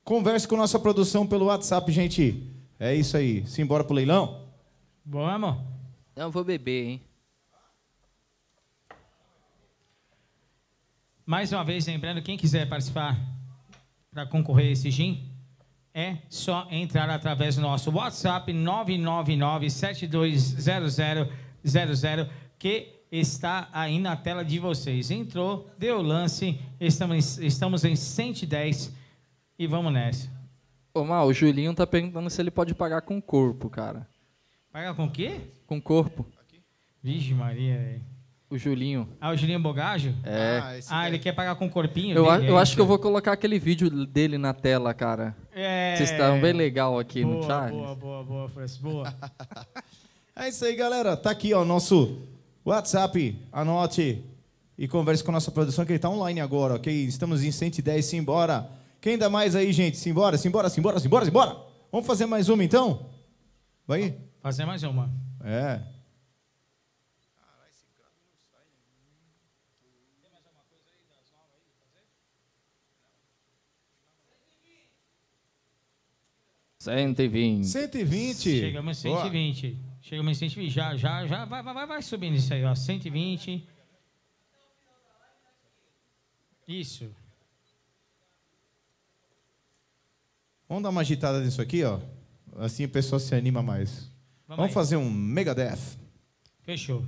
Converse com nossa produção pelo WhatsApp, gente. É isso aí. Simbora pro leilão? Vamos? Eu vou beber, hein? Mais uma vez, lembrando, quem quiser participar para concorrer a esse gin, é só entrar através do nosso WhatsApp 999-720000, que está aí na tela de vocês. Entrou, deu o lance, estamos, estamos em 110 e vamos nessa. Ô, Mal, o Julinho tá perguntando se ele pode pagar com corpo, cara. Paga com o quê? Com corpo. Vixe Maria, velho. O Julinho. Ah, o Julinho Bogajo? É. Ah, ele quer pagar com o corpinho Eu, a- dele, eu é acho que eu vou colocar aquele vídeo dele na tela, cara. É... Vocês estão bem legal aqui no boa, Charles. boa, boa, boa, Francis, boa. (laughs) É isso aí, galera. Tá aqui, ó, nosso WhatsApp. Anote e converse com a nossa produção, que ele tá online agora, ok? Estamos em 110, simbora. Quem dá mais aí, gente? Simbora, simbora, simbora, simbora, simbora. Vamos fazer mais uma, então? Vai? Fazer mais uma. É. Cento e vinte. 120. Chegamos em Boa. 120. Chegamos em 120. Já, já, já. Vai, vai, vai, vai subindo isso aí, ó. 120. Isso. Vamos dar uma agitada nisso aqui, ó. Assim o pessoal se anima mais. Vamos, aí. fazer um Megadeth. Fechou.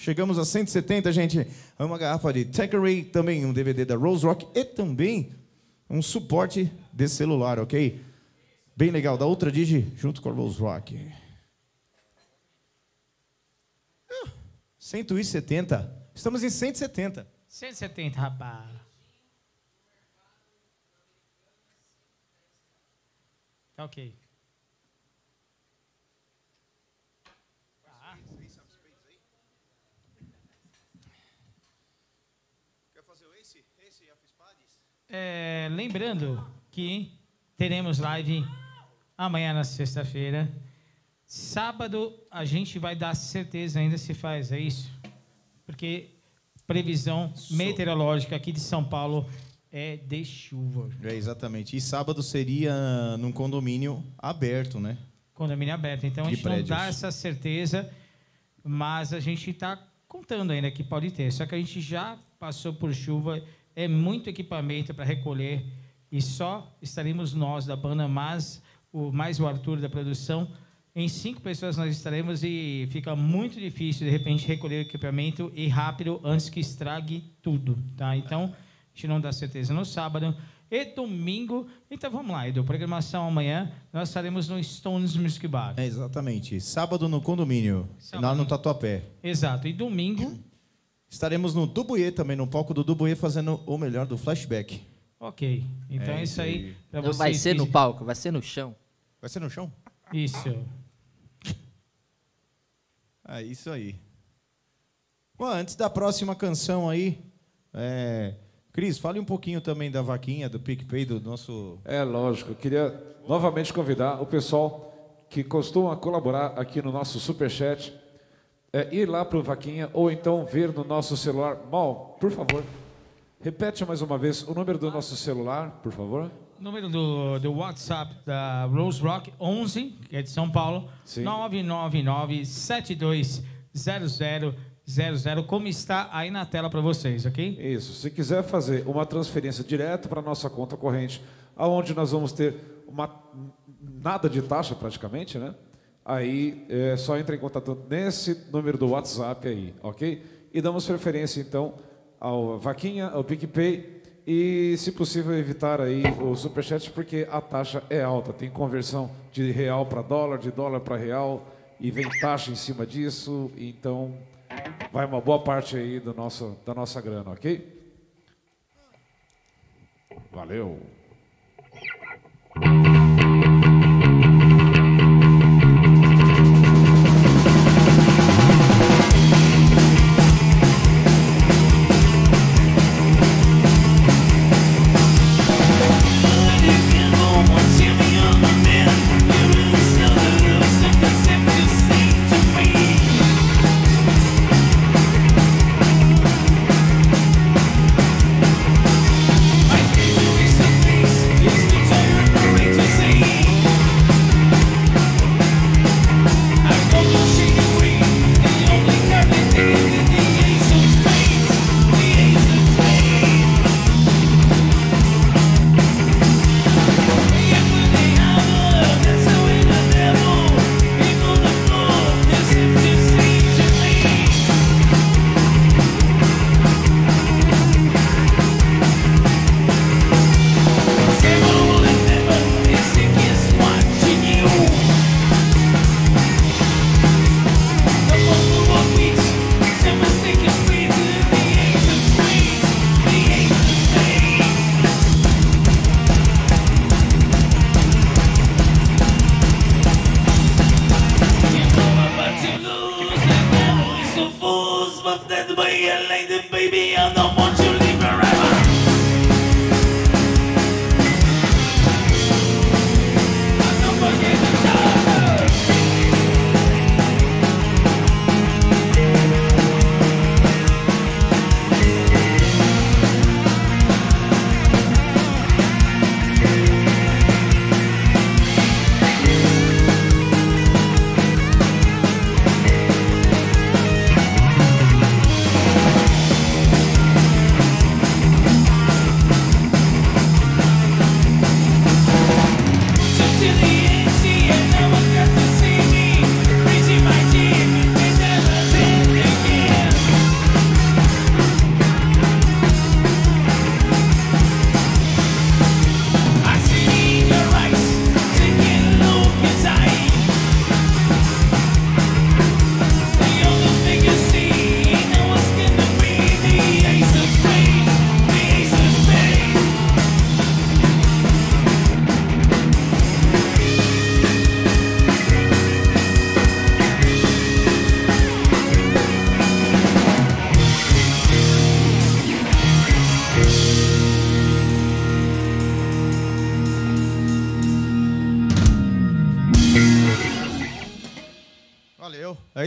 Chegamos a 170, gente. Uma garrafa de Thackeray, também um DVD da Rose Rock e também um suporte de celular, ok? Bem legal, da Ultra Digi junto com a Rose Rock. Ah, 170. Estamos em 170. 170, rapaz. Tá ok. É, lembrando que teremos live amanhã na sexta-feira. Sábado a gente vai dar certeza ainda se faz, é isso? Porque previsão meteorológica aqui de São Paulo é de chuva. É, exatamente. E sábado seria num condomínio aberto, né? Condomínio aberto. Então a De gente não dá prédios. essa certeza, mas a gente está contando ainda que pode ter. Só que a gente já passou por chuva, é muito equipamento para recolher e só estaremos nós da banda, mais o, mais o Arthur da produção. Em cinco pessoas nós estaremos e fica muito difícil de repente recolher o equipamento e rápido antes que estrague tudo, tá? Então a gente não dá certeza no sábado e domingo. Então vamos lá, Edu. Programação amanhã nós estaremos no Stones Music Bar. É, exatamente. Sábado no condomínio, Sábado. lá no Tatuapé. Exato. E domingo, Estaremos no Dubuê também, no palco do Dubuê, fazendo o melhor do flashback. ok. Então é, isso aí. Não vai vocês ser que- no palco, vai ser no chão. Vai ser no chão? Isso. É isso aí. Bom, antes da próxima canção aí, é... Cris, fale um pouquinho também da vaquinha, do PicPay, do nosso. É lógico, eu queria novamente convidar o pessoal que costuma colaborar aqui no nosso Superchat, é, ir lá para o Vaquinha ou então ver no nosso celular. Mal, por favor, repete mais uma vez o número do nosso celular, por favor. Número do, do WhatsApp da Rose Rock 11, que é de São Paulo, Sim. 999-720000, como está aí na tela para vocês, ok? Isso. Se quiser fazer uma transferência direto para a nossa conta corrente, aonde nós vamos ter uma, nada de taxa praticamente, né? Aí é só entrar em contato nesse número do WhatsApp aí, ok? E damos preferência então ao Vaquinha, ao PicPay e, se possível, evitar aí o Superchat porque a taxa é alta. Tem conversão de real para dólar, de dólar para real e vem taxa em cima disso. Então, vai uma boa parte aí do nosso, da nossa grana, ok? Valeu.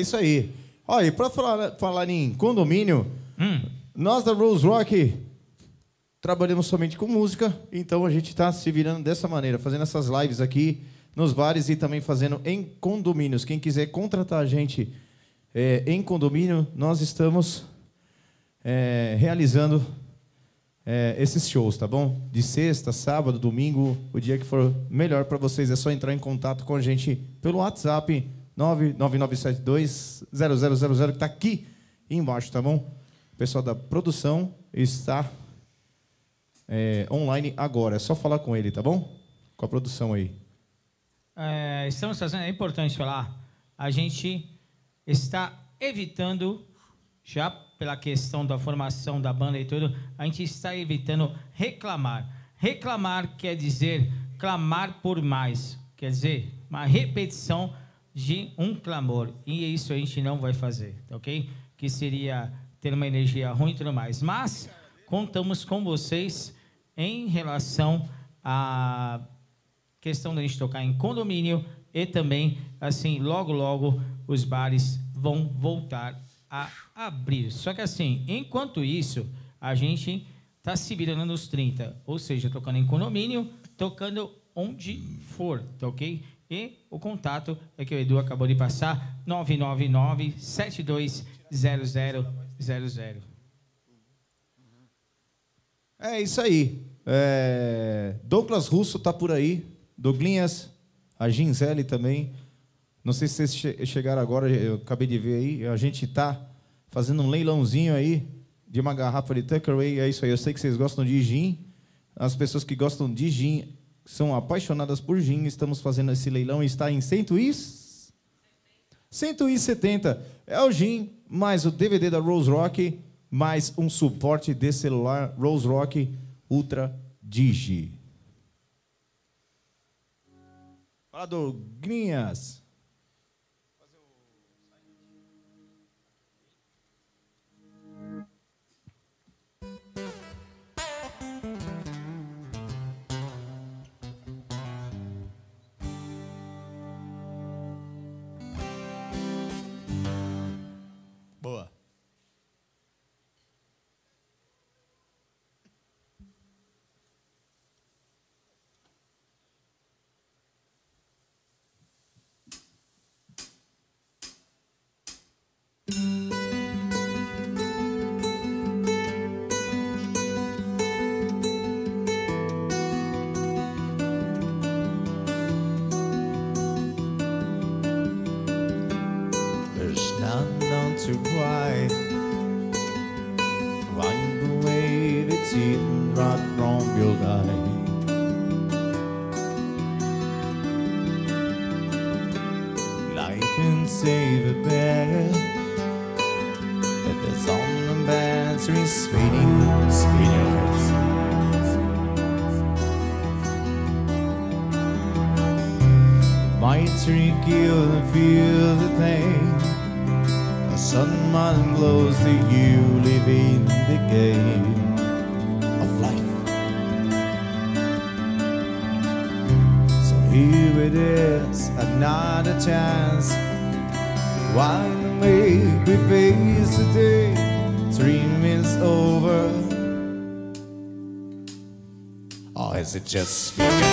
Isso aí. Olha, e pra falar, falar em condomínio, Hum. nós da Rose Rock trabalhamos somente com música, então a gente está se virando dessa maneira, fazendo essas lives aqui nos bares e também fazendo em condomínios. Quem quiser contratar a gente é, em condomínio, nós estamos é, realizando é, esses shows, tá bom? De sexta, sábado, domingo, o dia que for melhor para vocês é só entrar em contato com a gente pelo WhatsApp 999720000 que está aqui embaixo, tá bom? O pessoal da produção está é, online agora. É só falar com ele, tá bom? Com a produção aí. É, estamos fazendo, é importante falar, a gente está evitando, já pela questão da formação da banda e tudo, a gente está evitando reclamar. Reclamar quer dizer clamar por mais, quer dizer, uma repetição de um clamor. E isso a gente não vai fazer, ok? Que seria ter uma energia ruim e tudo mais. Mas contamos com vocês em relação a questão da gente tocar em condomínio e também, assim, logo, logo os bares vão voltar a abrir. Só que assim, enquanto isso, a gente está se virando nos 30, ou seja, tocando em condomínio, tocando onde for, tá ok? E o contato é que o Edu acabou de passar, 999 720000. É isso aí. É, Douglas Russo tá por aí. Douglinhas, a Ginzele também. Não sei se vocês che- chegaram agora, eu acabei de ver aí. A gente tá fazendo um leilãozinho aí de uma garrafa de Tuckerway. É isso aí. Eu sei que vocês gostam de gin. As pessoas que gostam de gin são apaixonadas por gin. Estamos fazendo esse leilão e está em 100 e 170. É o gin mais o DVD da Rose Rock mais um suporte de celular Rose Rock Ultra Digi. Fala do Grinhas. it just.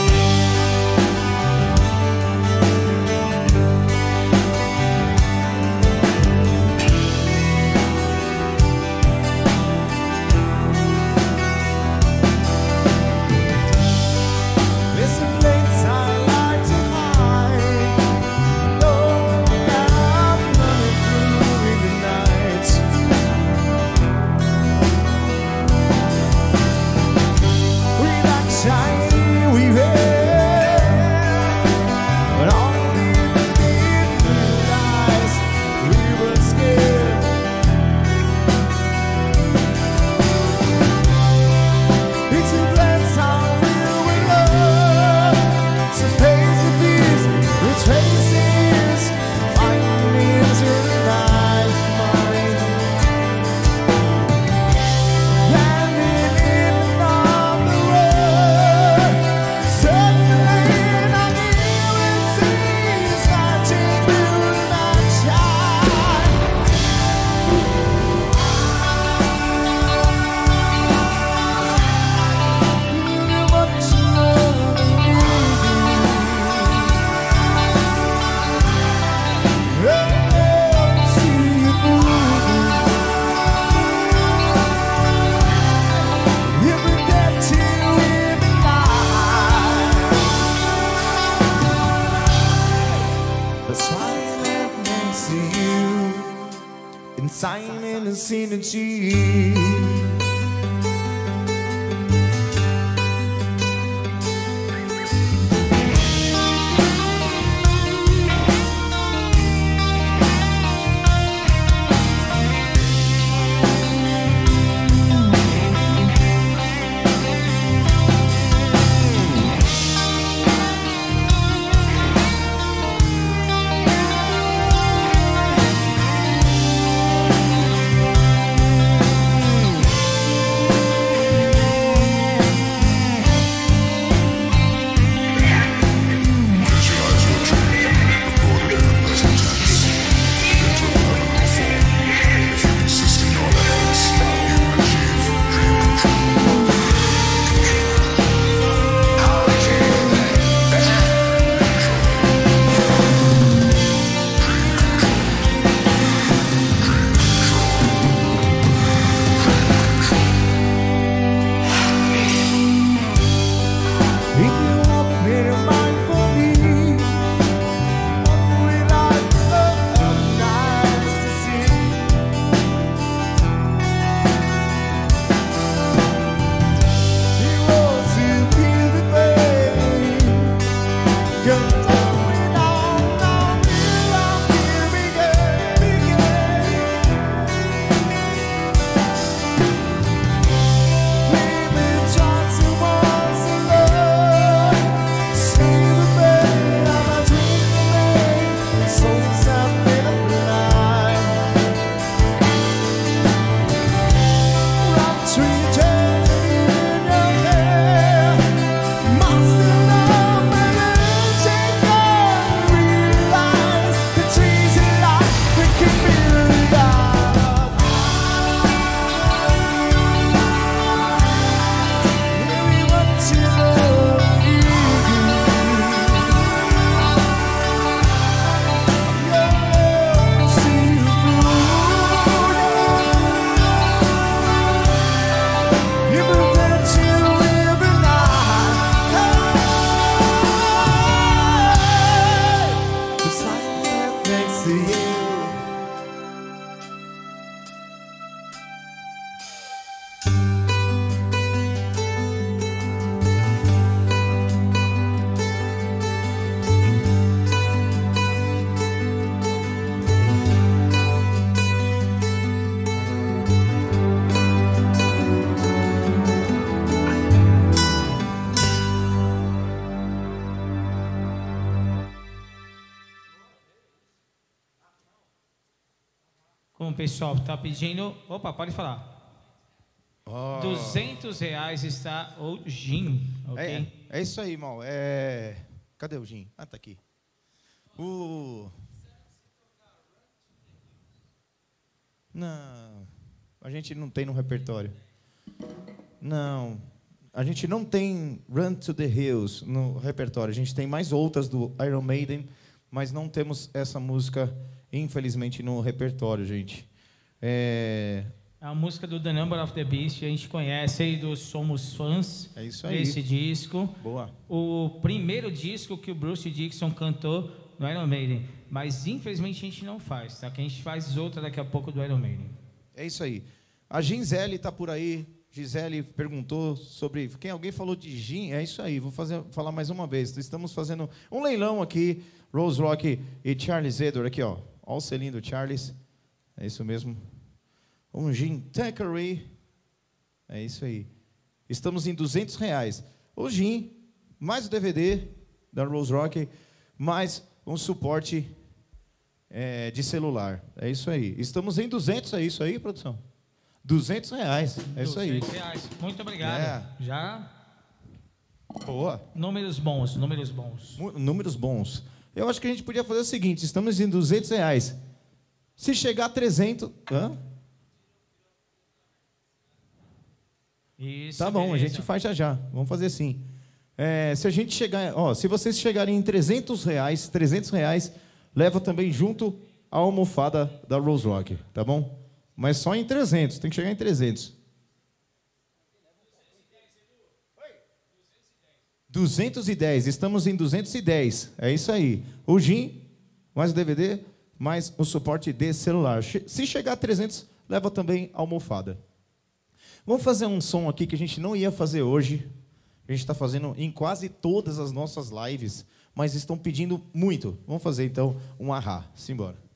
Pedindo. Opa, pode falar. 200 reais está o gin, ok? É, é isso aí, mal. É... Cadê o Jim? Ah, tá aqui. O... Não, a gente não tem no repertório. Não, a gente não tem Run to the Hills no repertório. A gente tem mais outras do Iron Maiden, mas não temos essa música, infelizmente, no repertório, gente. É, A música do The Number of the Beast, a gente conhece aí do Somos Fãs É isso aí. desse disco. Boa. O primeiro disco que o Bruce Dixon cantou no Iron Maiden. Mas infelizmente a gente não faz, tá? Que a gente faz outra daqui a pouco do Iron Maiden. É isso aí. A Gisele está por aí. Gisele perguntou sobre. Quem alguém falou de gin? É isso aí. Vou fazer, falar mais uma vez. Estamos fazendo um leilão aqui. Rose Rock e Charles Edward aqui, ó. Olha o selinho do Charles. É isso mesmo. Um gin Tanqueray. É isso aí. Estamos em 200 reais. O gin, mais o DVD da Rose Rock, mais um suporte é, de celular. É isso aí. Estamos em 200, é isso aí, produção? 200 reais. É isso aí. 200 reais. Muito obrigado. É. Já Boa. números bons, números bons. Números bons. Eu acho que a gente podia fazer o seguinte: estamos em 200 reais. Se chegar a 300. Hã? Isso, Tá bom, a beleza. gente faz já já. Vamos fazer assim. É, se a gente chegar, ó, se vocês chegarem em 300 reais, 300 reais, leva também junto a almofada da Rose Rock, tá bom? Mas só em 300, tem que chegar em 300. 210, estamos em 210, é isso aí. O gin, mais o DVD, mais o suporte de celular. Se chegar a 300, leva também a almofada. Vamos fazer um som aqui que a gente não ia fazer hoje. A gente está fazendo em quase todas as nossas lives, mas estão pedindo muito. Vamos fazer então um arra. Simbora.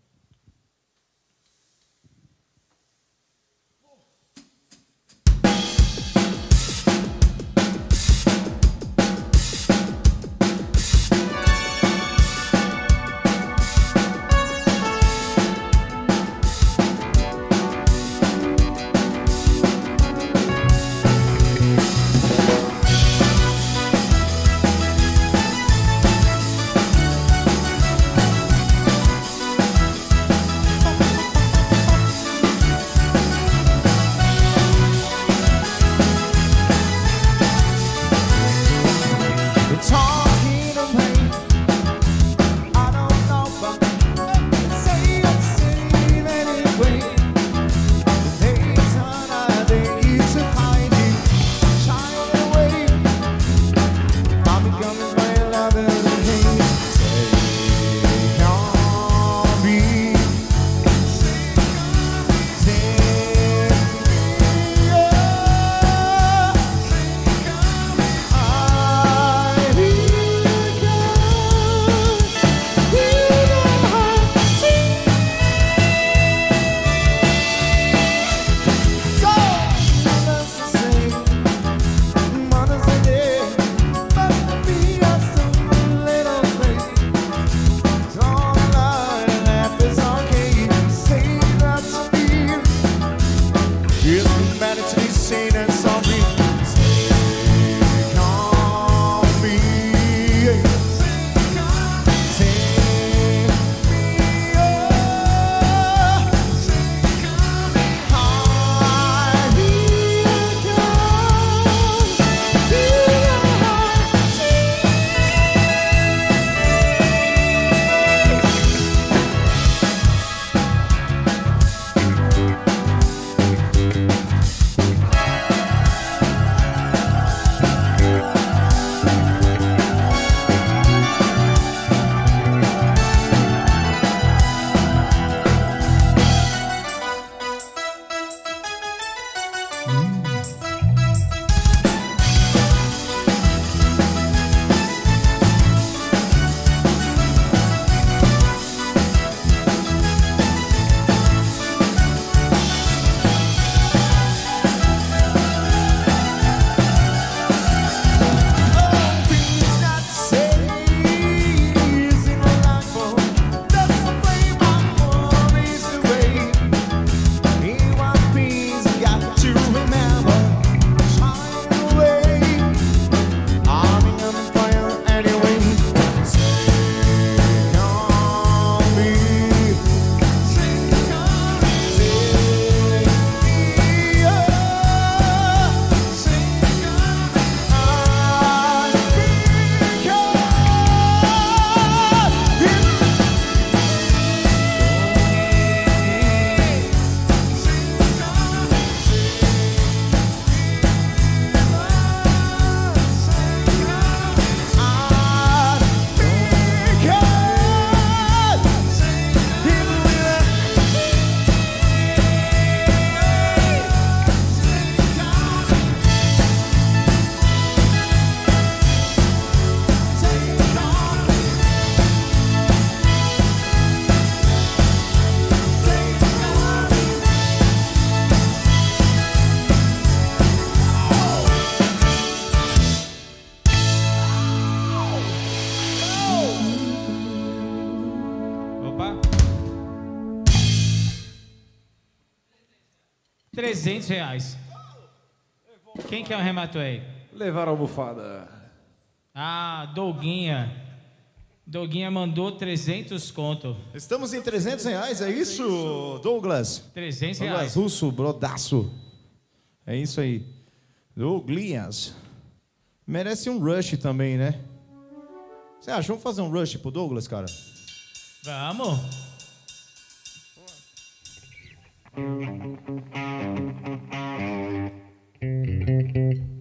300 reais. Quem que é o rematou aí? Levar a almofada. Ah, Douguinha. Doguinha mandou 300 conto. Estamos em 300 reais, é isso, Douglas? 300 Douglas reais. Russo, brodaço. É isso aí. Douglas. Merece um rush também, né? Você acha? Vamos fazer um rush pro Douglas, cara? Vamos. Thank you.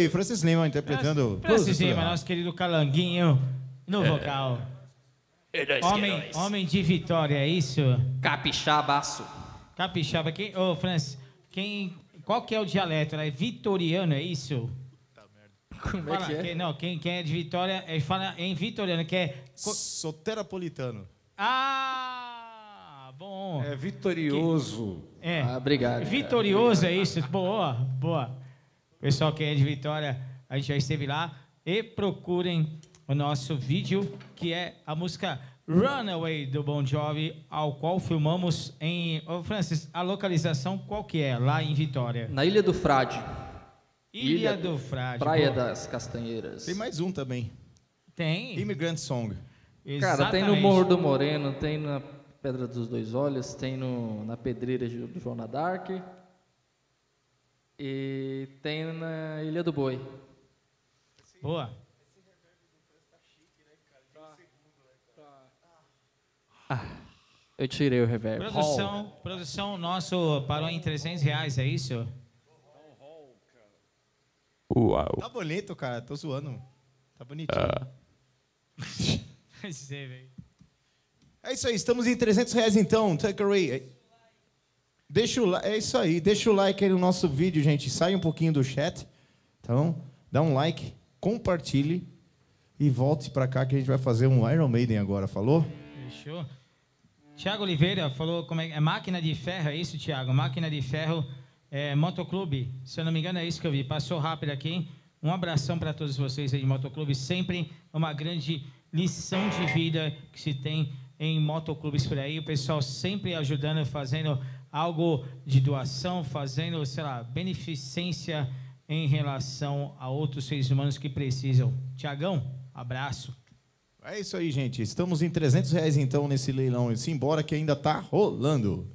Aí, Francis Lima interpretando. Francis Lima, nosso querido Calanguinho, no vocal. Homem, homem de vitória, é isso? Capixabaço. Capixaba, quem, ô Francis, quem, qual que é o dialeto? É vitoriano, é isso? Como é Fala, que é? quem- não, quem, quem é de Vitória, ele fala em vitoriano, que é... Soterapolitano. Ah, bom. É vitorioso. É. Ah, obrigado. Vitorioso é isso? Boa, boa. Pessoal que é de Vitória, a gente já esteve lá. E procurem o nosso vídeo, que é a música Runaway do Bon Jovi, ao qual filmamos em... Ô, Francis, a localização qual que é? Lá em Vitória. Na Ilha do Frade. Ilha do Frade. Praia boa. das Castanheiras. Tem mais um também. Tem. Immigrant Song. Cara, tem no. Morro do Moreno, tem na Pedra dos Dois Olhos, tem no, na Pedreira de- do Joana Dark. E tem na Ilha do Boi. Boa. Eu tirei o reverb. Produção, produção nosso parou em 300 reais, é isso? Tá bonito, cara. Tô zoando. Tá bonitinho. (laughs) Velho. É isso aí, estamos em 300 reais então, Tuckeray. Deixa o é isso aí, deixa o like aí no nosso vídeo, gente. Sai um pouquinho do chat, então dá um like, compartilhe e volte pra cá que a gente vai fazer um Iron Maiden agora, falou? Fechou. Tiago Oliveira falou como é, é máquina de ferro, é isso, Tiago? Máquina de ferro, é, motoclube. Se eu não me engano, é isso que eu vi. Passou rápido aqui. Um abração para todos vocês aí de motoclube. Sempre uma grande lição de vida que se tem em motoclubes por aí. O pessoal sempre ajudando, fazendo algo de doação, fazendo, sei lá, beneficência em relação a outros seres humanos que precisam. Tiagão, abraço. É isso aí, gente. Estamos em 300 reais então nesse leilão. Simbora que ainda tá rolando.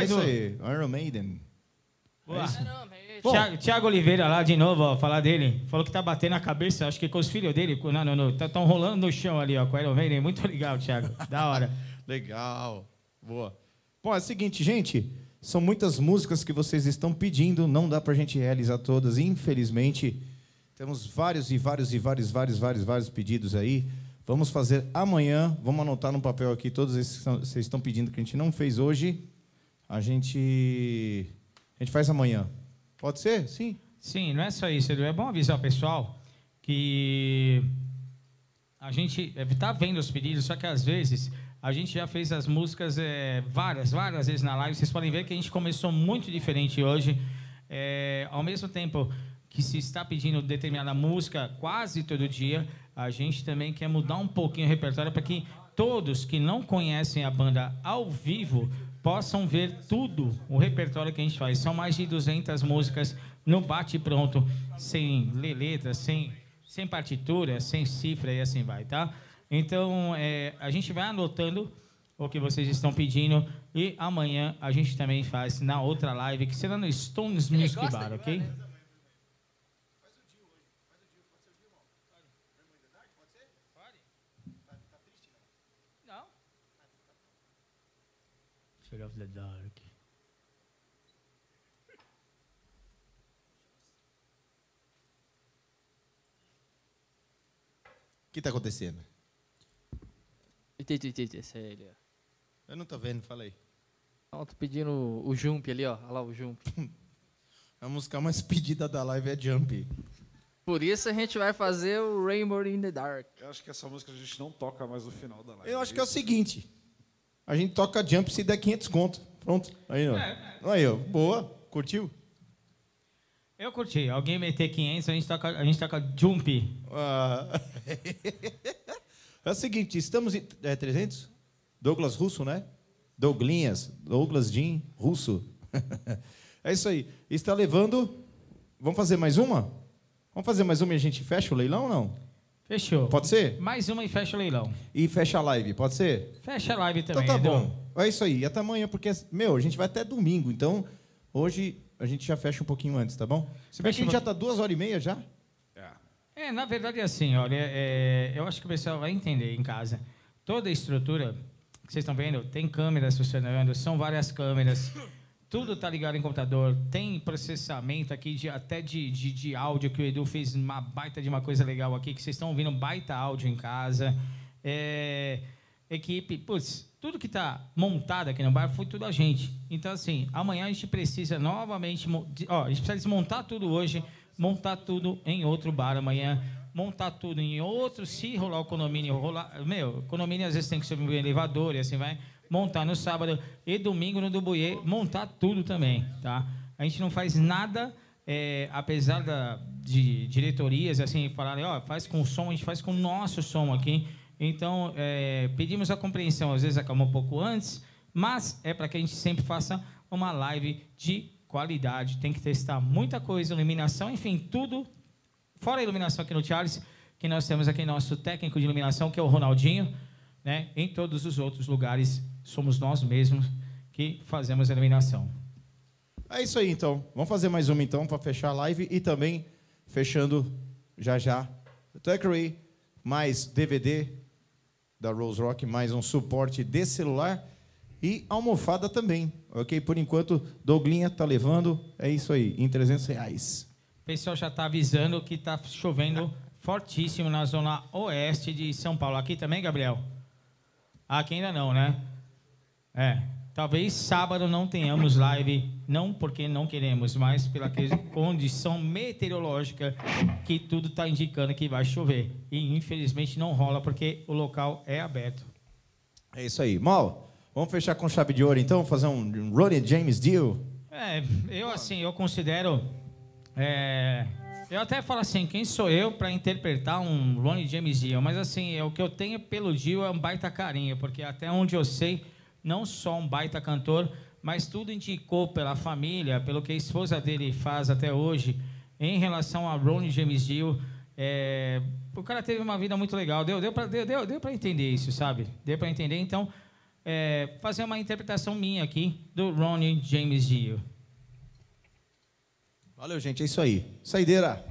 É isso aí. Iron Maiden. Boa. Bom. Tiago, Tiago Oliveira lá de novo, ó, falar dele. Falou que tá batendo a cabeça, acho que com os filhos dele. com- Não, não, não. Estão rolando no chão ali, ó, com o Iron Maiden. Muito legal, Tiago. Da hora. (laughs) Legal. Boa. Bom, é o seguinte, gente. São muitas músicas que vocês estão pedindo. Não dá pra gente realizar todas, infelizmente. Temos vários e vários e vários, vários, vários, vários pedidos aí. Vamos fazer amanhã. Vamos anotar no papel aqui todos esses que vocês estão pedindo que a gente não fez hoje. A gente. A gente faz amanhã. Pode ser? Sim. Sim, não é só isso, Edu. É bom avisar o pessoal que a gente está vendo os pedidos, só que às vezes a gente já fez as músicas é, várias, várias vezes na live. Vocês podem ver que a gente começou muito diferente hoje. É, ao mesmo tempo que se está pedindo determinada música quase todo dia, a gente também quer mudar um pouquinho o repertório para que todos que não conhecem a banda ao vivo possam ver tudo o repertório que a gente faz. São mais de 200 músicas no bate pronto, sem ler letras, sem sem partitura, sem cifra e assim vai, tá? Então, é, a gente vai anotando o que vocês estão pedindo e amanhã a gente também faz na outra live, que será no Stones Music Bar, ok? Não. Fear of the Dark. O que está acontecendo? Entendi, entendi. Esse é ele, ó. Eu não tô vendo, falei. Não, tô pedindo o Jump ali, ó. Olha lá o Jump. (laughs) A música mais pedida da live é Jump. Por isso a gente vai fazer o Rainbow in the Dark. Eu acho que essa música a gente não toca mais no final da live. Eu acho que é o seguinte. A gente toca Jump se der 500 conto. Pronto. Aí, ó. Aí, ó. Boa. Curtiu? Eu curti. Alguém meter 500, a gente toca, a gente toca Jump. Ah. (laughs) É o seguinte, estamos em é, 300? Douglas Russo, né? Douglinhas, Douglas Jean Russo. (laughs) é isso aí. Está levando. Vamos fazer mais uma? Vamos fazer mais uma e a gente fecha o leilão ou não? Fechou. Pode ser? Mais uma e fecha o leilão. E fecha a live, pode ser? Fecha a live Então também, tá Edu. bom. É isso aí. E até amanhã, porque, meu, a gente vai até domingo. Então, hoje a gente já fecha um pouquinho antes, tá bom? Se bem que a gente já tá duas horas e meia já. É, na verdade é assim, olha, é, eu acho que o pessoal vai entender em casa. Toda a estrutura que vocês estão vendo, tem câmeras funcionando, são várias câmeras, tudo está ligado em computador, tem processamento aqui de, até de, de, de áudio, que o Edu fez uma baita de uma coisa legal aqui, que vocês estão ouvindo baita áudio em casa. É, equipe, putz, tudo que está montado aqui no bar foi tudo a gente. Então, assim, amanhã a gente precisa novamente, ó, a gente precisa desmontar tudo hoje, montar tudo em outro bar amanhã, montar tudo em outro, se rolar o condomínio, rolar, meu, condomínio às vezes tem que subir um elevador e assim vai, montar no sábado e domingo no Dubuie, montar tudo também, tá? A gente não faz nada, é, apesar da, de diretorias, assim, falarem, ó, faz com som, a gente faz com o nosso som aqui, então, é, pedimos a compreensão, às vezes acalma um pouco antes, mas é para que a gente sempre faça uma live de qualidade. Tem que testar muita coisa, iluminação, enfim, tudo. Fora a iluminação aqui no Charles, que nós temos aqui nosso técnico de iluminação, que é o Ronaldinho. Né? Em todos os outros lugares, somos nós mesmos que fazemos a iluminação. É isso aí, então. Vamos fazer mais uma, então, para fechar a live. E também, fechando já já, Tuckery, mais DVD da Rose Rock, mais um suporte de celular e almofada também, ok? Por enquanto, Douglinha tá levando, é isso aí, em 300 reais. O pessoal já está avisando que está chovendo fortíssimo na zona oeste de São Paulo. Aqui também, Gabriel? Aqui ainda não, né? É. Talvez sábado não tenhamos live, não porque não queremos, mas pela condição meteorológica que tudo está indicando que vai chover. E infelizmente não rola porque o local é aberto. É isso aí. Mal, vamos fechar com chave de ouro, então, fazer um Ronnie James deal? É, eu assim, eu considero. é, eu até falo assim, quem sou eu para interpretar um Ronnie James Dio? Mas assim, é, o que eu tenho pelo Dio é um baita carinho, porque até onde eu sei, não só um baita cantor, mas tudo indicou pela família, pelo que a esposa dele faz até hoje, em relação a Ronnie James Dio. é, o cara teve uma vida muito legal, deu, deu para deu, deu, deu entender isso, sabe? Deu para entender, então é, fazer uma interpretação minha aqui do Ronnie James Dio. Valeu, gente. É isso aí. Saideira.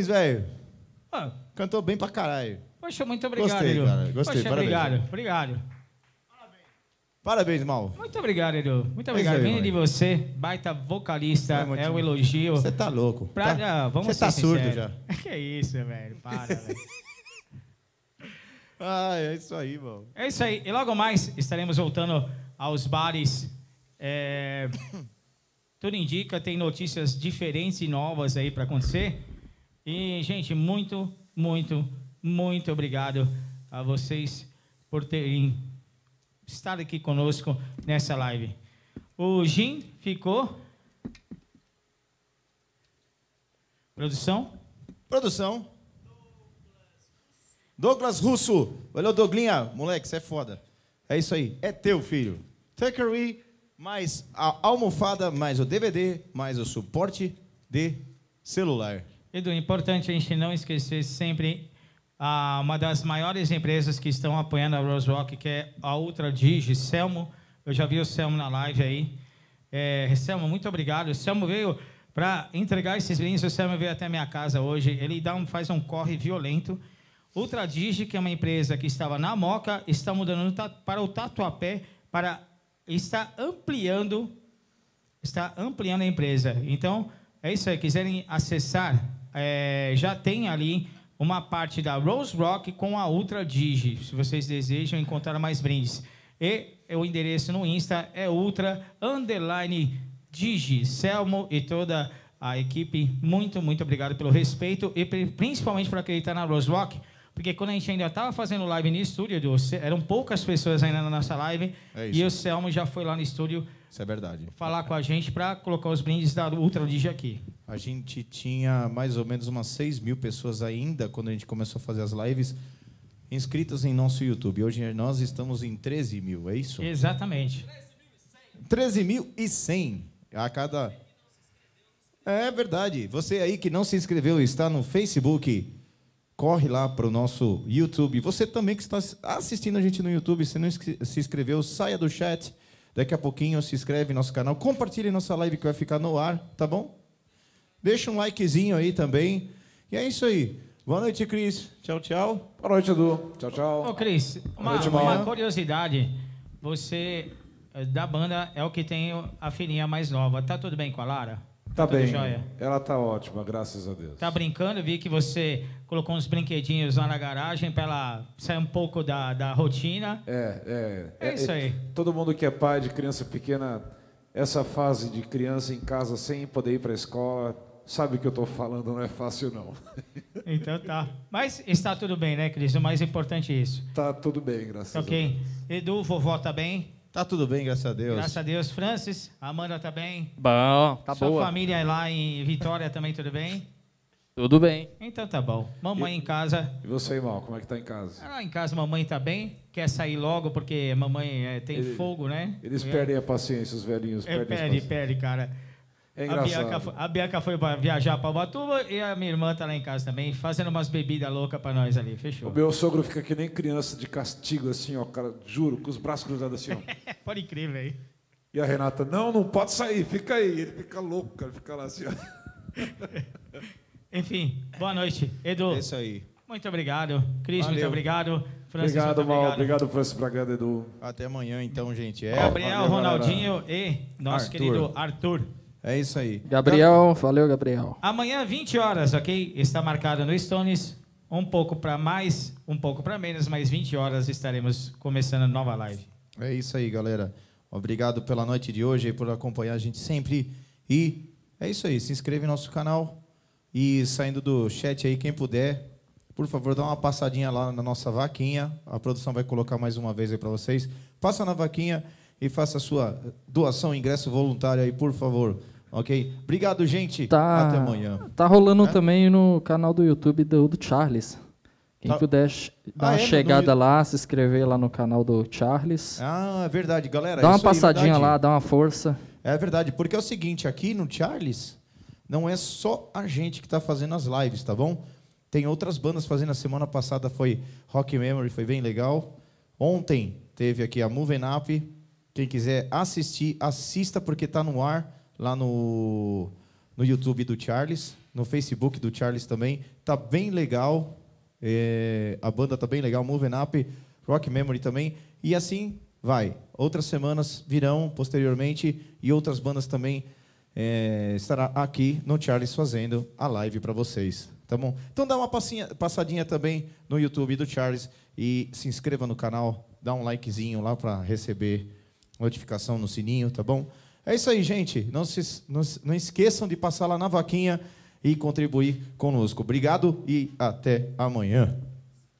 Parabéns, velho. Ah, Cantou bem pra caralho. poxa, muito obrigado, Gostei, Edu. cara. Gostei, Poxa, parabéns. obrigado, obrigado. Parabéns, Mal. Muito obrigado, Edu. Muito É obrigado. Vindo de você, baita vocalista, É, muito é um elogio. Você tá louco. Pra, Tá- ah, vamos Você tá surdo sinceros. já. (laughs) Que isso, velho. Para, velho. (laughs) Ah, é isso aí, mano. É isso aí. E logo mais estaremos voltando aos bares. É, (coughs) Tudo indica, tem notícias diferentes e novas aí para acontecer. E, gente, muito, muito, muito obrigado a vocês por terem estado aqui conosco nessa live. O Jim ficou. Produção? Produção. Douglas Russo. Valeu, Douglinha. Moleque, você é foda. É isso aí. É teu, filho. Tuckery, mais a almofada, mais o DVD, mais o suporte de celular. Edu, é importante a gente não esquecer sempre ah, uma das maiores empresas que estão apoiando a Rose Rock, que é a Ultra Digi, Selmo. Eu já vi o Selmo na live aí. É, Selmo, muito obrigado. O Selmo veio para entregar esses brindes. O Selmo veio até minha casa hoje. Ele dá um, faz um corre violento. Ultra Digi, que é uma empresa que estava na Moca, está mudando para o Tatuapé para está ampliando está ampliando a empresa. Então, é isso aí. Quiserem acessar, é, já tem ali uma parte da Rose Rock com a Ultra Digi, se vocês desejam encontrar mais brindes. E o endereço no Insta é Ultra Underline Digi. Selmo e toda a equipe, muito, muito obrigado pelo respeito e pri- principalmente por acreditar na Rose Rock. Porque quando a gente ainda estava fazendo live no estúdio, eram poucas pessoas ainda na nossa live. É e o Selmo já foi lá no estúdio Isso é verdade. falar com a gente para colocar os brindes da Ultra Digi aqui. A gente tinha mais ou menos umas 6 mil pessoas ainda, quando a gente começou a fazer as lives, inscritas em nosso YouTube. Hoje nós estamos em 13 mil, é isso? Exatamente. 13.100 a cada. É verdade. Você aí que não se inscreveu e está no Facebook, corre lá para o nosso YouTube. Você também que está assistindo a gente no YouTube, se não se inscreveu, saia do chat. Daqui a pouquinho se inscreve no nosso canal. Compartilhe nossa live que vai ficar no ar, tá bom? Deixa um likezinho aí também. E é isso aí. Boa noite, Cris. Tchau, tchau. Boa noite, Edu. Tchau, tchau. Ô, Cris, uma, noite, uma curiosidade. Você, eh, da banda, é o que tem a filhinha mais nova. Tá tudo bem com a Lara? Tá tudo bem. jóia? Ela tá ótima, graças a Deus. Tá brincando? Eu vi que você colocou uns brinquedinhos lá na garagem para ela sair um pouco da, da rotina. É, é. É isso aí. Todo mundo que é pai de criança pequena, essa fase de criança em casa sem poder ir para a escola, sabe o que eu tô falando, não é fácil não. (laughs) Então tá. Mas está tudo bem, né, Cris? O mais importante é isso. Tá tudo bem, graças a Deus. Ok. Edu, vovó tá bem? Tá tudo bem, graças a Deus. Graças a Deus. Francis, Amanda tá bem? Bom, tá Sua boa. família lá em Vitória também tudo bem? Tudo bem. Então tá bom. Mamãe em casa. E você, irmão, como é que tá em casa? Lá em casa mamãe tá bem. Quer sair logo porque mamãe eh, tem Ele- fogo, né? Eles É. perdem a paciência, os velhinhos É, perdem a perde, perde, cara. É a, Bianca, foi- a Bianca foi pra viajar para Ubatuba e a minha irmã tá lá em casa também, fazendo umas bebidas loucas pra nós ali. Fechou. O meu sogro fica que nem criança de castigo, assim, ó, cara, juro, com os braços cruzados assim, ó. (laughs) Pode crer, velho. E a Renata, não, não pode sair, fica aí. Ele fica louco, cara, fica lá assim, ó. (laughs) Enfim, boa noite. Edu, É isso aí. muito obrigado. Cris, muito obrigado. Francis, Obrigado, muito Mal. obrigado. Obrigado, Francis Bragado, Edu. Até amanhã, então, gente. É, Gabriel, Valeu, Ronaldinho e nosso Arthur. querido Arthur. É isso aí. Gabriel, valeu, Gabriel. Amanhã, 20 horas, ok? Está marcado no Stones. Um pouco para mais, um pouco para menos, mas 20 horas estaremos começando a nova live. É isso aí, galera. Obrigado pela noite de hoje e por acompanhar a gente sempre. E é isso aí. Se inscreve no nosso canal. E saindo do chat aí, quem puder, por favor, dá uma passadinha lá na nossa vaquinha. A produção vai colocar mais uma vez aí para vocês. Passa na vaquinha e faça a sua doação, ingresso voluntário aí, por favor. Ok? Obrigado, gente. Tá, Até amanhã. Tá rolando É? também no canal do YouTube do, do Charles. Quem Tá. puder dar Ah, uma é? Chegada no- lá, se inscrever lá no canal do Charles. Ah, é verdade, galera. dá uma aí, passadinha verdade. lá, dá uma força. É verdade, porque é o seguinte, aqui no Charles, não é só a gente que está fazendo as lives, tá bom? Tem outras bandas fazendo. A semana passada foi Rock Memory, foi bem legal. Ontem teve aqui a Moving Up. Quem quiser assistir, assista, porque está no ar lá no, no YouTube do Charles, no Facebook do Charles também. Tá bem legal. É, a banda tá bem legal, Moving Up, Rock Memory também. E assim, Vai. Outras semanas virão posteriormente e outras bandas também é, estará aqui no Charles fazendo a live para vocês, tá bom? Então dá uma passinha- passadinha também no YouTube do Charles e se inscreva no canal, dá um likezinho lá para receber notificação no sininho, tá bom? É isso aí, gente. Não se não, não esqueçam de passar lá na vaquinha e contribuir conosco. Obrigado e até amanhã.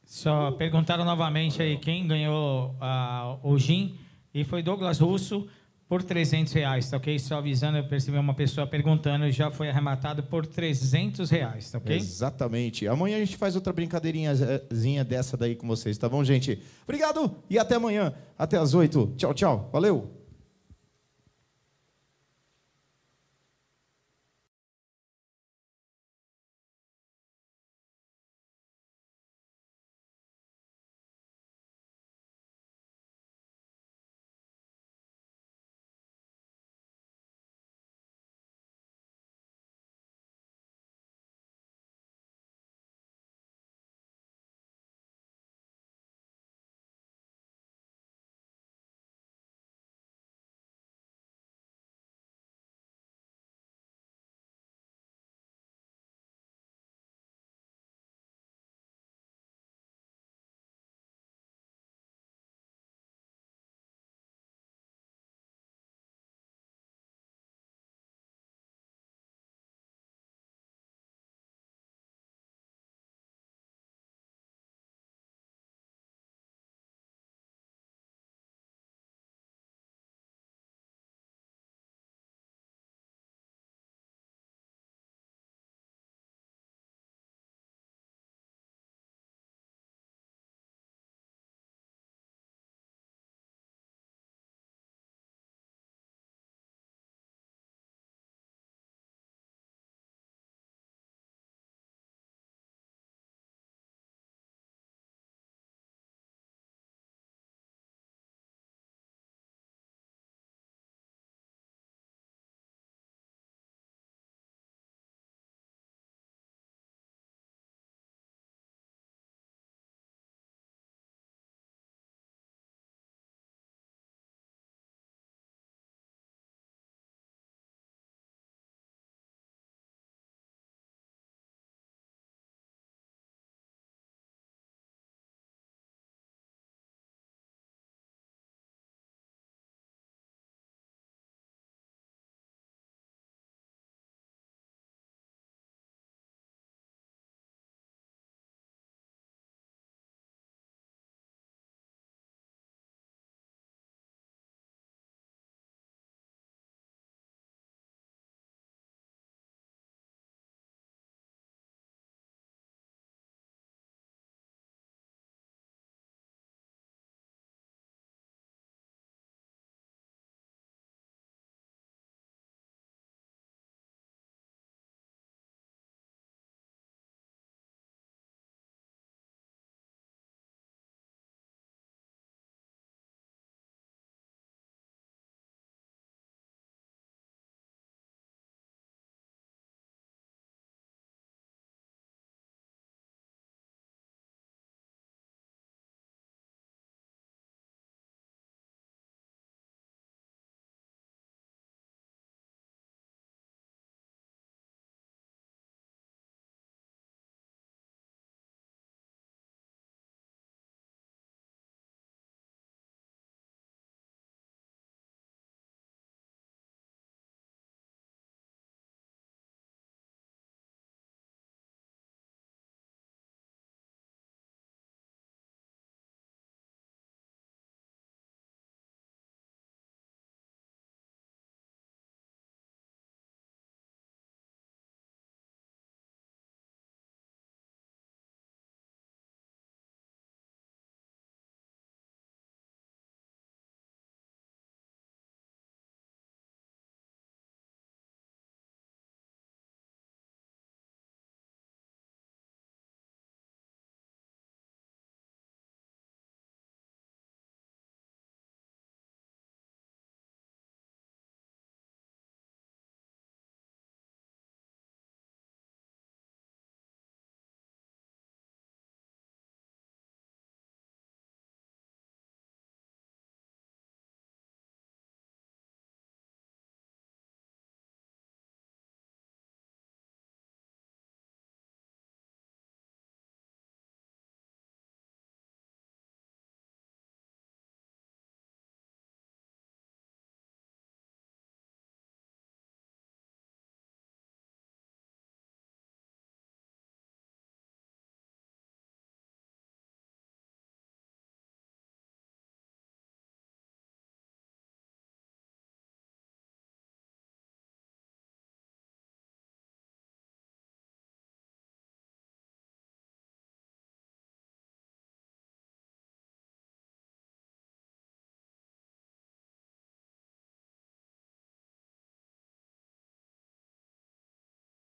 Só perguntaram novamente aí quem ganhou ah, o gin e foi Douglas Russo por 300 reais, tá ok? Só avisando, eu percebi uma pessoa perguntando, já foi arrematado por 300 reais, tá ok? Exatamente. Amanhã a gente faz outra brincadeirinhazinha dessa daí com vocês, tá bom, gente? Obrigado e até amanhã. Até às 8. Tchau, tchau. Valeu.